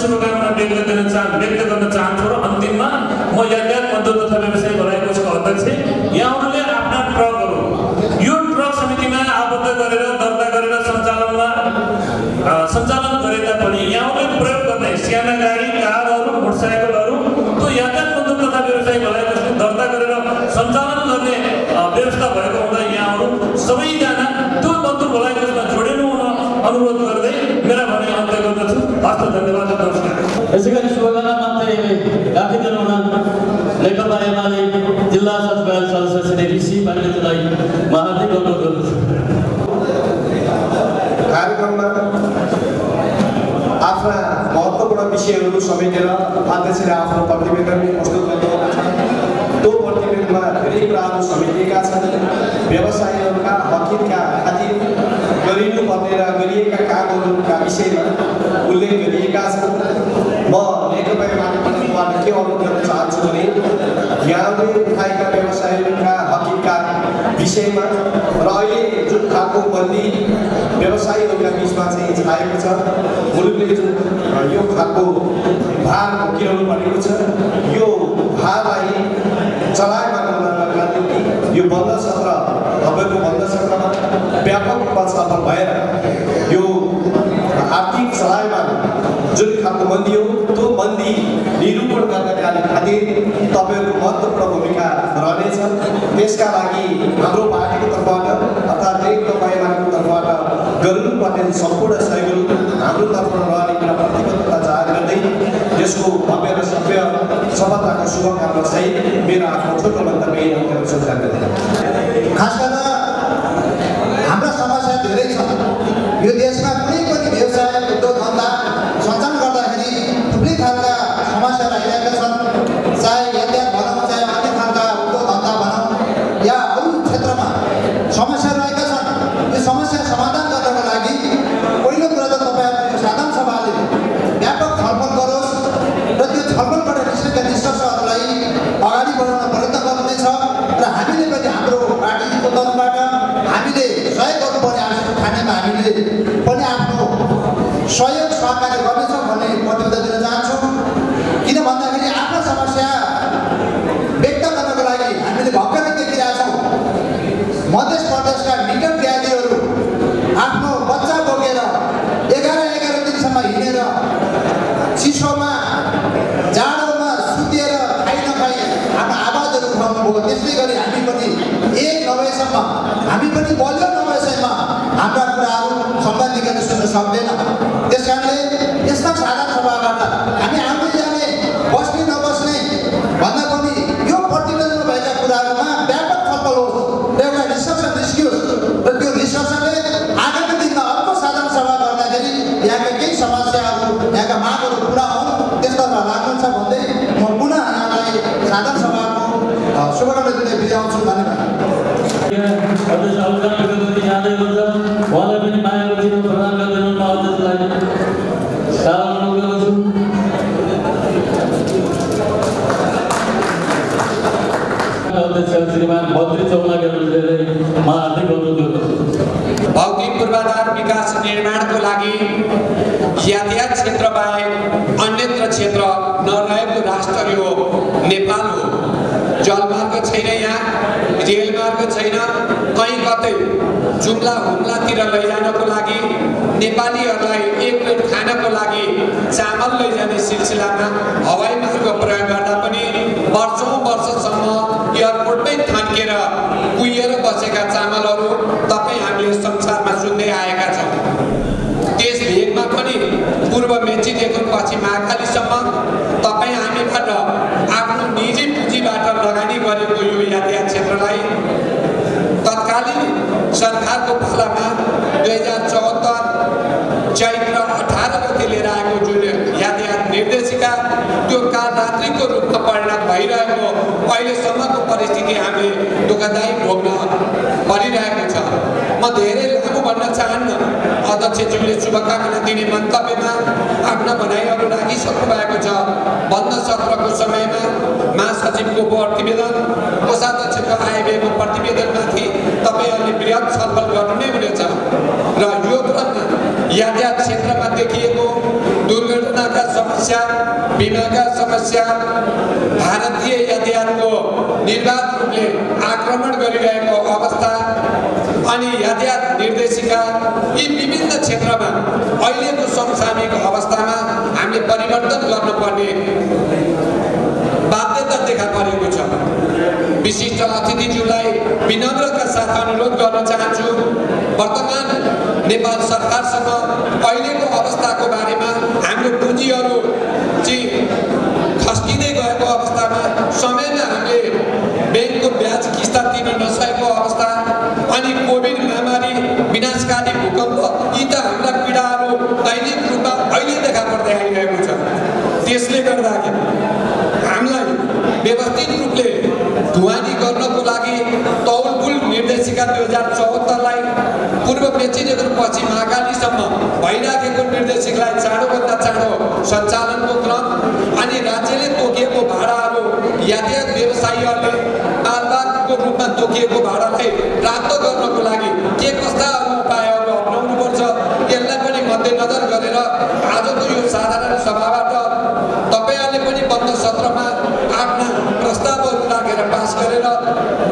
शुभकामना व्यक्त गर्न चाहन्छु व्यक्त गर्न चाहन्छु र अन्तिममा म यातायात मन्त्र तथा यसै गरी सोह्रजना मन्त्रीहरूले राखिदिनु नेकपा एमाले जिल्ला सचिवालय सदस्य श्री ऋषि पाण्डेजीलाई म हार्दिक अनुरोध गर्दछु कार्यक्रममा आफ्ना महत्त्वपूर्ण विषयहरू समेटेर अध्यक्षले आफ्नो प्रतिवेदन प्रस्तुत गर्नुभएको छ। त्यो प्रतिवेदनमा धेरै कुराहरू समेटिएका छन्। व्यवसायहरूका हकितका खातिर गरिनुपर्ने र गरिएका कामहरूका विषयमा उल्लेख गरिएका छन्। के अनुरोध गर्न चाहन्छु भने यहाँले उठाएका व्यवसायका हकिका विषयमा र अहिले जुन खालको बन्दी व्यवसायीहरूका बिचमा चाहिँ छाएको छ मुलुकले जुन यो खालको भार गिराउनु भनेको छ यो भारलाई चलाएमा बनाउनका निम्ति यो बन्द सत्र तपाईँको बन्द सत्रमा व्यापक रूपमा छलफल भएर यो आर्थिक चलायमान जुन खालको बन्दी हो तपाईँहरूको महत्त्वपूर्ण भूमिका रहनेछ। त्यसका लागि हाम्रो पार्टीको तर्फबाट अर्थात् एक तपाईँको तर्फबाट गर्नुपर्ने सम्पूर्ण सहयोग हाम्रो तर्फबाट रहने कुरा प्रतिबद्धता जाहेर गर्दै यसको भव्य र सभ्य सफलताको शुभकामना सहित मेरो आफ्नो छोटो मन्तव्य सुझाव खास गरेर esclavo, plata. सरकारको पालामा दुई हजार चौहत्तर चैत्र अठार गते लिएर आएको जुन यातायात निर्देशिका त्यो कालरात्रिको रूपमा परिणत भइरहेको अहिलेसम्मको परिस्थिति हामीले दुःखदायी भोग्न परिरहेको छ। म धेरै लामो भन्न चाहन्न अध्यक्षज्यूले शुभकामना दिने मन्तव्यमा आफ्ना भनाइहरू राखिसक्नु भएको छ। बन्द सत्रको समयमा महासचिवको प्रतिवेदन कोषाध्यक्षको आइबिएको प्रतिवेदनमाथि तपाईँहरूले वृहत छलफल गर्नु नै हुनेछ। र यो क्रममा यातायात क्षेत्रमा देखिएको दुर्घटनाका समस्या बिमाका समस्या भारतीय यातायातको निर्वाध रूपले आक्रमण गरिरहेको अवस्था अनि यातायात निर्देशिका यी विभिन्न क्षेत्रमा अहिलेको समसामयिक अवस्थामा हामीले परिवर्तन गर्नुपर्ने बाध्यता देखा परेको छ। विशिष्ट अतिथिज्यूलाई विनम्रका साथ अनुरोध गर्न चाहन्छु वर्तमान नेपाल सरकारसँग अहिलेको अवस्थाको बारेमा हाम्रो पुँजीहरू चाहिँ खस्किँदै गएको अवस्थामा समयमा हामीले ब्याङ्कको ब्याज किस्ता तिर्न नसकेको अवस्था अनि कोभिड महामारी विनाशकारी भूकम्प यी त हाम्रा पीडाहरू दैनिक रूपमा अहिले देखा पर्दै आइरहेको छ त्यसले गर्दाखेरि हामीलाई व्यवस्थित रूपले ढुवानी गर्नको लागि तौलपुल निर्देशिका दुई हजार चौहत्तरलाई मेचीदेखि पछि महाकालीसम्म भइराखेको निर्देशिकलाई चाँडोभन्दा चाँडो सञ्चालनको क्रम अनि राज्यले तोकिएको भाडाहरू यातायात व्यवसायीहरूले मालबागको रूपमा तोकिएको भाडालाई प्राप्त गर्नको लागि के कस्ता उपायहरू अप्नाउनुपर्छ यसलाई पनि मध्यनजर गरेर आजको यो साधारण सभाबाट तपाईँहरूले पनि बन्द सत्रमा आफ्ना प्रस्तावहरू राखेर पास गरेर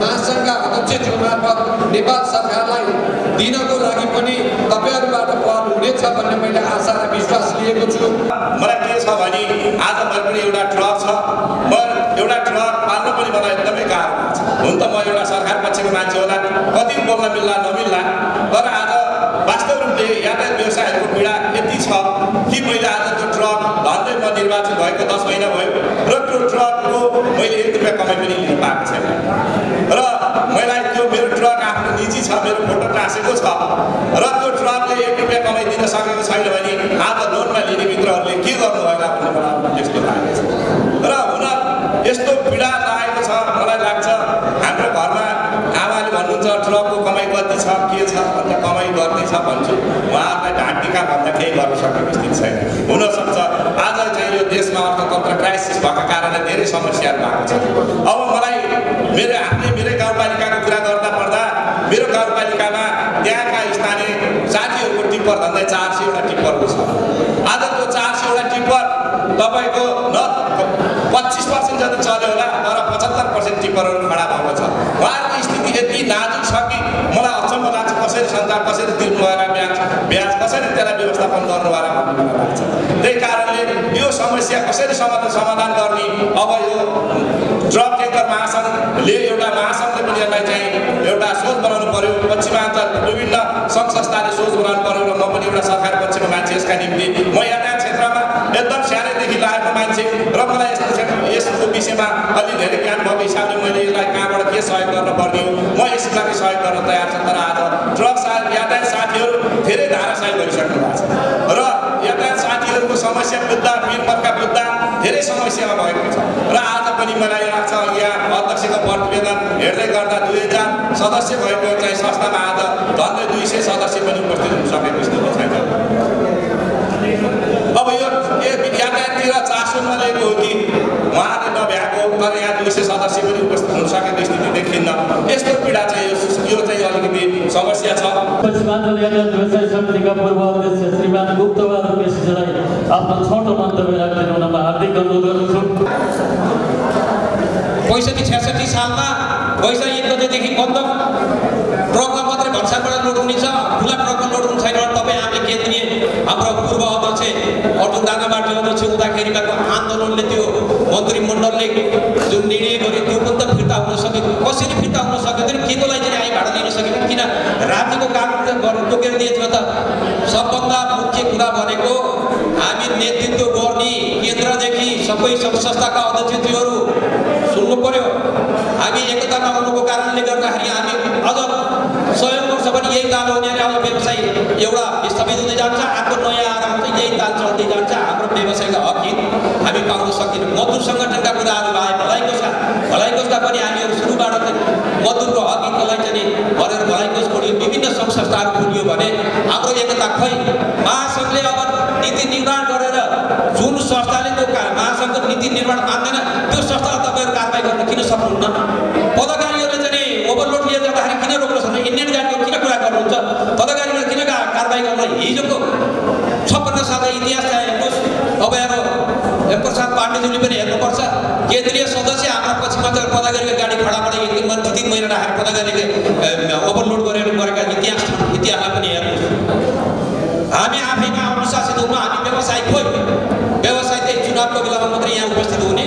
महासङ्घका अध्यक्षज्यू मार्फत नेपाल सरकारलाई दिनको लागि पनि तपाईँहरूबाट पहल हुनेछ भन्ने मैले आशा र विश्वास लिएको छु। मलाई के छ भने आज मैले पनि एउटा ट्रक छ म एउटा ट्रक पाल्न पनि मलाई एकदमै गाह्रो लाग्छ। हुन त म एउटा सरकार पक्षको मान्छे होला कति बोल्न मिल्ला नमिल्ला तर आज वास्तव रूपले यातायात व्यवसायहरूको पीडा यति छ कि मैले आज त्यो ट्रक धन्दै म निर्वाचन भएको दस महिना भयो र त्यो ट्रकको मैले एक रुपियाँ कमाइ पनि लिन पाएको छैन। र मलाई त्यो मेरो ट्रक आफ्नो निजी छ मेरो फोटो टाँसेको छ। र त्यो ट्रकले एक रुपियाँ कमाइ दिन सकेको छैन भने आज लोनमा लिने मित्रहरूले के गर्नु होला भन्ने मलाई त्यस्तो लागेको छ र हुन यस्तो पीडा लागेको छ मलाई लाग्छ। हाम्रो घरमा आमाले भन्नुहुन्छ ट्रकको कमाइ कति छ के छ अन्त कमाइ गर्दैछ भन्छु उहाँहरूलाई ढाँटिका भन्दा केही गर्न सकेको स्थिति छैन हुनसक्छ आज चाहिँ यो देशमा अर्थतन्त्र क्राइसिस भएको कारणले धेरै समस्याहरू भएको छ अब मेरो आफ्नै मेरै गाउँपालिकाको कुरा गर्दा पर्दा मेरो गाउँपालिकामा त्यहाँका स्थानीय साथीहरूको टिप्पर धन्दै चार सयवटा टिप्परको छ आज त्यो चार सयवटा टिप्पर तपाईँको न पच्चिस पर्सेन्ट जति चल्यो होला तर पचहत्तर पर्सेन्ट टिप्परहरू खडा भएको छ। उहाँहरूको स्थिति यति नाजुक छ कि मलाई अचम्म लाग्छ कसरी सञ्चार कसरी तिर्नु ब्याज कसरी त्यसलाई व्यवस्थापन गर्नु होला भन्ने मलाई लाग्छ। त्यही कारणले यो समस्या कसरी समाधान समाधान गर्ने? अब यो ट्रक ट्याङ्कर महासङ्घले एउटा महासङ्घले पनि यसलाई चाहिँ एउटा सोच बनाउनु पर्यो। पश्चिमाञ्चल विभिन्न सङ्घ संस्थाले सोच बनाउनु पऱ्यो र म पनि एउटा सरकार पक्षको मान्छे यसका निम्ति म क्षेत्रमा एकदम सानैदेखि लागेको मान्छे र मलाई यस्तो यसको विषयमा अलि धेरै ज्ञान भएको हिसाबले मैले यसलाई कहाँबाट के सहयोग गर्न पर्ने हो? म यसलाई सहयोग गर्न तयार छु तर आज ट्रक सा यातायात साथीहरू धेरै धाराशाही भइसक्नु भएको छ। र यातायात साथीहरूको समस्या बुझ्दा वीरपदका बुझ्दा धेरै समस्या भएको छ। र आज पनि मलाई लाग्छ यहाँ अध्यक्षको प्रतिवेदन हेर्दै गर्दा दुई हजार सदस्य भएको चाहिँ संस्थामा आज झन्डै दुई सय सदस्य पनि उपस्थित हुन सकेको स्थिति छैन। यो यातायाततिर चासो नलिएको हो कि उहाँले नभ्याएको तर यहाँ दुई सय सदस्य पनि उपस्थित हुन सकेको स्थिति देखिन्न यस्तो पीडा चाहिँ यो चाहिँ अलिकति समस्या छ पूर्व अध्यक्ष श्रीमान गुप्तबहादुर केसीजीलाई आफ्नो छोटो मन्तव्य राखिदिनु हार्दिक अनुरोध गर्दछु पैँसठी छ्यासठी सालमा वैशाख एक गतेदेखि बन्द मात्रै भन्सारबाट लोड हुनेछ ठुला ट्रकमा लोड हुने छैन तपाईँ हामीले केन्द्रीय हाम्रो पूर्व अध्यक्ष अर्जुन दानाबाट अध्यक्ष हुँदाखेरिका आन्दोलनले त्यो मन्त्रीमण्डलले जुन निर्णय गर्यो त्यो पनि त फिर्ता हुन सकेको कसरी फिर्ता हुन सकेको थिएन के को लागि चाहिँ आई भाडा लिन सकेको किन राज्यको कानुनले गरेर तोकेर दिएछ त सबभन्दा मुख्य कुरा भनेको हामी नेतृत्व गर्ने केन्द्रदेखि सबै सङ्घ संस्थाका अध्यक्षज्यूहरू सुन्नु पर्यो हामी एकता नहुनुको कारणले गर्दाखेरि हामी अझ सय वर्ष पनि यही ताल हो यहाँले अब व्यवसाय एउटा स्थगित हुँदै जान्छ अर्को नयाँ आएर आउँछ यही ताल चल्दै जान्छ हाम्रो व्यवसायका हक हित हामी पाउन सकिनौँ मजदुर सङ्गठनका कुराहरू आए भलाइको छ भलाइकोसका पनि हामीहरू सुरुबाट मजदुरको हक हितको लागि चाहिँ भनेर भलाइकोस खोल्यो विभिन्न सङ्घ संस्थाहरू खोलियो भने हाम्रो एकता खै महासङ्घले अब नीति निर्माण गरेर जुन संस्थाले त्यो महासङ्घको नीति निर्माण मान्दैन त्यो संस्थालाई तपाईँहरू कारवाही गर्न किन सक्नुहुन्न पदाधिकारीहरूले चाहिँ ओभरलोड लिएर जाँदाखेरि किन रोक्न सक्नु इन्डियन गाडीको किन कुरा गर्नुहुन्छ पदाधिकारीले किन का- कारवाही गर्न हिजोको छप्पन्न सालको इतिहास चाहिँ हेर्नुहोस् तपाईँहरू पनि हेर्नुपर्छ। केन्द्रीय सदस्य हाम्रा पछिमा चाहिँ पदाधिकारीको गाडी खडाबाट एक दिन दुई तिन महिना राखेर पदाधिकारीले ओभरलोड गरेर गरेका इतिहास इतिहासलाई पनि हेर्नुहोस्। हामी आफैमा अनुशासित हुनु हामी व्यवसाय खोइ व्यवसाय चाहिँ चुनावको बेलामा मात्रै यहाँ उपस्थित हुने।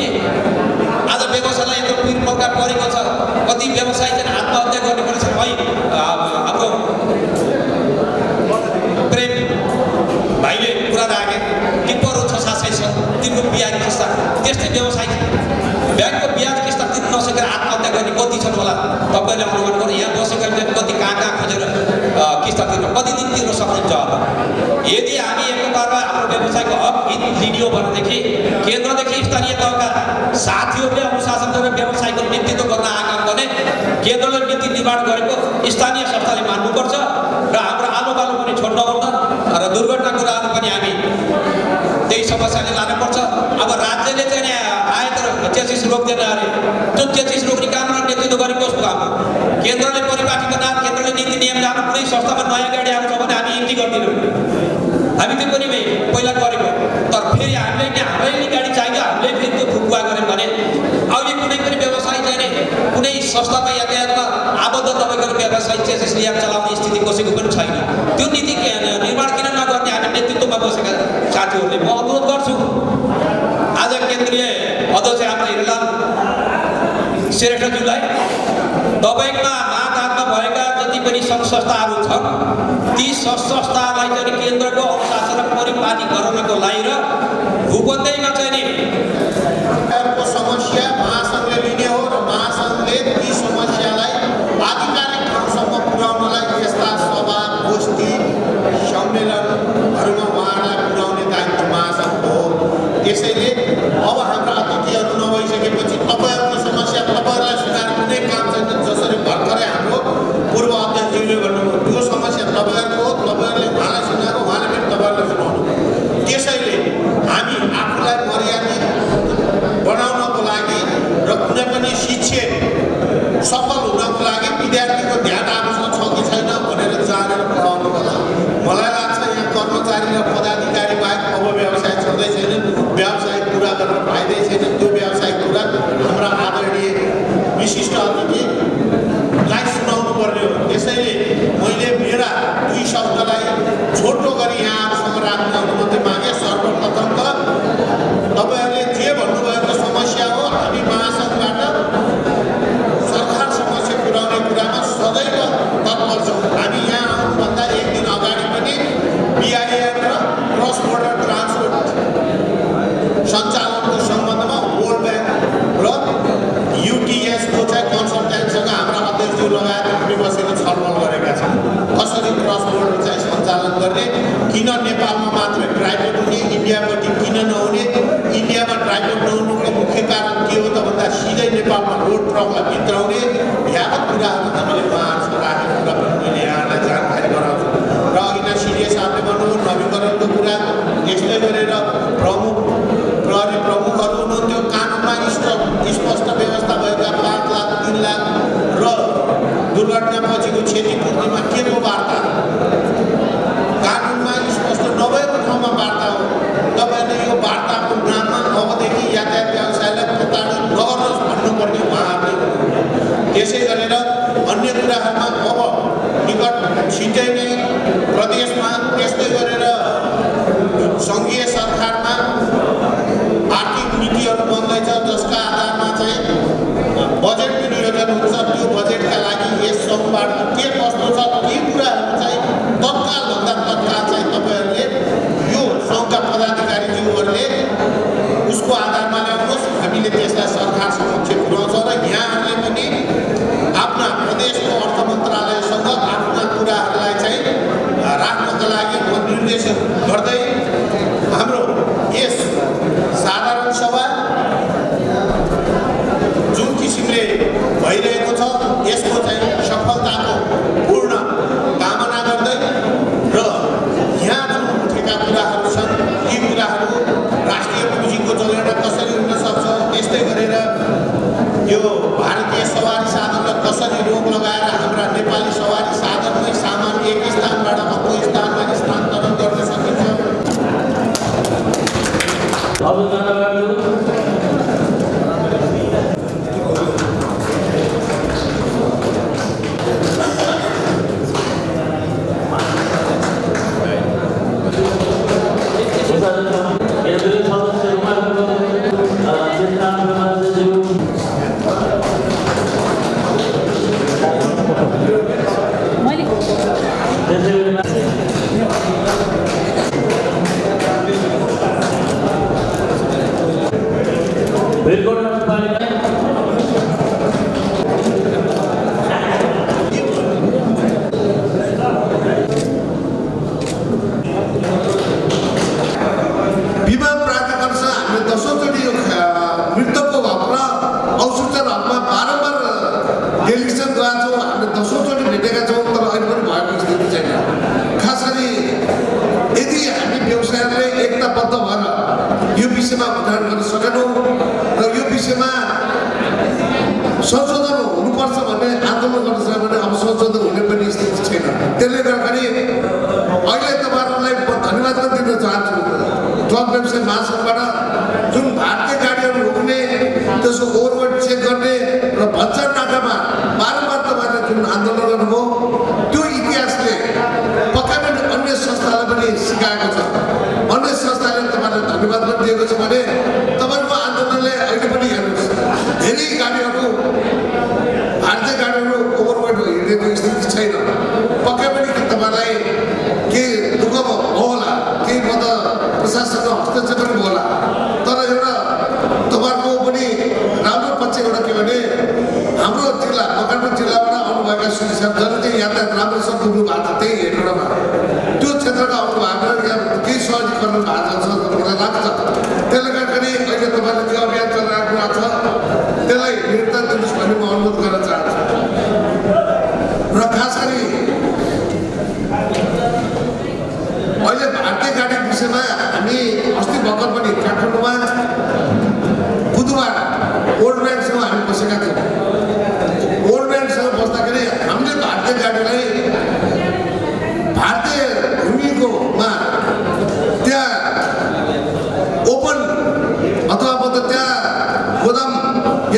आज व्यवसायलाई यत्रो पिर मौका परेको छ। कति व्यवसाय चाहिँ आत्महत्या गर्ने परेको छ है हाम्रो प्रेम भाइले कुरा राखे टिप्परहरू छ सात सय छ तिनको बिहा किस्ता त्यस्तै व्यवसाय ब्याङ्कको ब्याज किस्ता तिर्न नसकेर आत्महत्या गर्ने कति छन् होला तपाईँले अनुमान गर्नु यहाँ बसेका कति कहाँ कहाँ खोजेर किस्ता तिर्न कति दिन तिर्न सक्नुहुन्छ होला यदि हामी एकतामा हाम्रो व्यवसायको हक हित लिने भनेदेखि केन्द्रदेखि स्थानीय तहका साथीहरूले अनुशासन गरेर व्यवसायको नेतृत्व गर्न आएका भने केन्द्रले नीति निर्माण गरेको स्थानीय संस्थाले मान्नुपर्छ र हाम्रो आलो बालो पनि छोड्न र दुर्घटना कुराहरू पनि हामी त्यही समस्याले लानुपर्छ अब राज्यले चाहिँ नि आयो तर चेसिस रोक्दैन अरे त्यो चेसिस रोक्ने काम र नेतृत्व गर्ने कसको काम? केन्द्रले परिपाटी बना केन्द्रले नीति नियम जानु कुनै संस्थामा नयाँ गाडी आएको छ भने हामी इन्ट्री गरिदिनौँ हामी त्यो पनि पहिला गरेको तर फेरि हामीलाई नि हाम्रै नि गाडी चाहियो हामीले फेरि त्यो फुकुवा गऱ्यौँ भने अहिले कुनै पनि व्यवसाय चाहिँ कुनै संस्थामा यातायातमा आबद्ध तपाईँको व्यवसाय चेसिस लिएर चलाउने स्थिति कसैको पनि छैन त्यो नीति निर्माण किन नगर्ने हामी नेतृत्वमा बसेका साथीहरूले म अनुरोध गर्छु अध्यक्ष हाम्रो हिरलाल श्रेष्ठज्यूलाई तपाईँमा महाकातमा भएका जति पनि सङ्घ संस्थाहरू छन् ती सङ्घ संस्थालाई चाहिँ केन्द्रको अनुशासन र परिपाटी गराउनको लागि र भूबन्दैमा चाहिँ नि हिँड नेपालमा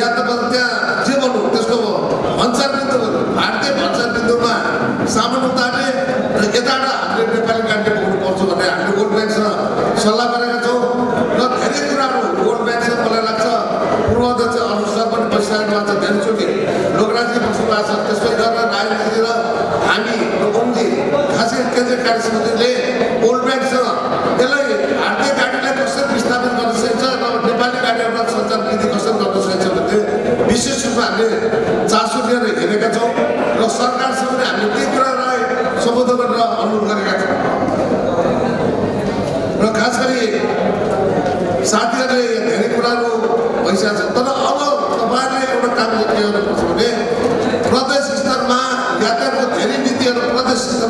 या तपाईँको त्यहाँ जे भन्नु त्यसको भन्सार बिन्दुहरू भारतीय भन्सार बिन्दुमा सामान उतार्ने र यताबाट हामीले नेपाली कान्टे पुग्नुपर्छ भन्ने हामीले वर्ल्ड ब्याङ्कसँग सल्लाह गरेका छौँ। र धेरै कुराहरू वर्ल्ड ब्याङ्कसँग मलाई लाग्छ पूर्व अध्यक्ष अनुज सर पनि बसिरहेको छ धेरैचोटि लोकराजले बस्नु भएको छ त्यसले गरेर राजनीतिर हामी लोकमजी खासै केन्द्रीय कार्य समितिले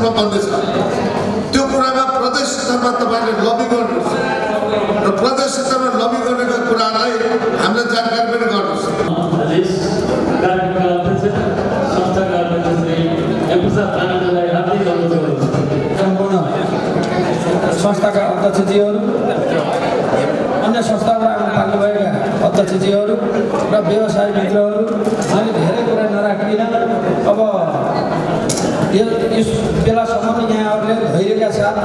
स्तरमा बन्दैछ त्यो कुरामा प्रदेश स्तरमा तपाईँहरूले लबी गर्नुहोस् र प्रदेश स्तरमा लबी गरेका कुरालाई हामीलाई जानकारी पनि गर्नुहोस् संस्थाका अध्यक्षजीहरू अन्य संस्थाबाट आउनु थाल्नुभएका अध्यक्षजीहरू र व्यवसाय मित्रहरू मैले धेरै कुरा नराखिदिनँ अब यो यस बेलासम्म यहाँहरूले धैर्यका साथ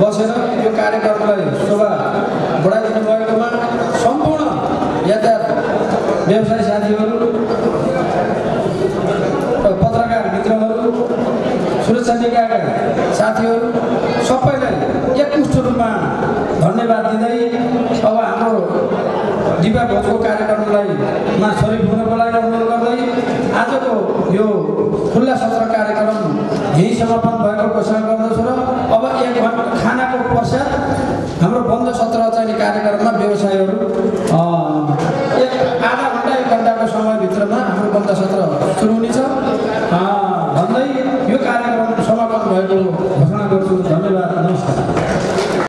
बसेर यो कार्यक्रमलाई शोभा बढाइदिनु भएकोमा सम्पूर्ण यातायात व्यवसाय साथीहरू र पत्रकार मित्रहरू सुरक्षा निकायका साथीहरू सबैलाई एकमुष्ट रूपमा धन्यवाद दिँदै अब हाम्रो दिपा भोजको कार्यक्रमलाई मा सरिक हुनको लागि अनुरोध गर्दै आजको यो खुल्ला सत्र कार्यक्रम यही समापन भएको घोषणा गर्दछु र अब एक घन्टा खानाको पश्चात हाम्रो बन्द सत्र चाहिँ कार्यक्रममा व्यवसायहरू एक आधा घन्टा एक घन्टाको समयभित्रमा हाम्रो बन्द सत्र सुरु हुनेछ। भन्दै यो कार्यक्रम समापन भएको घोषणा गर्छु धन्यवाद नमस्कार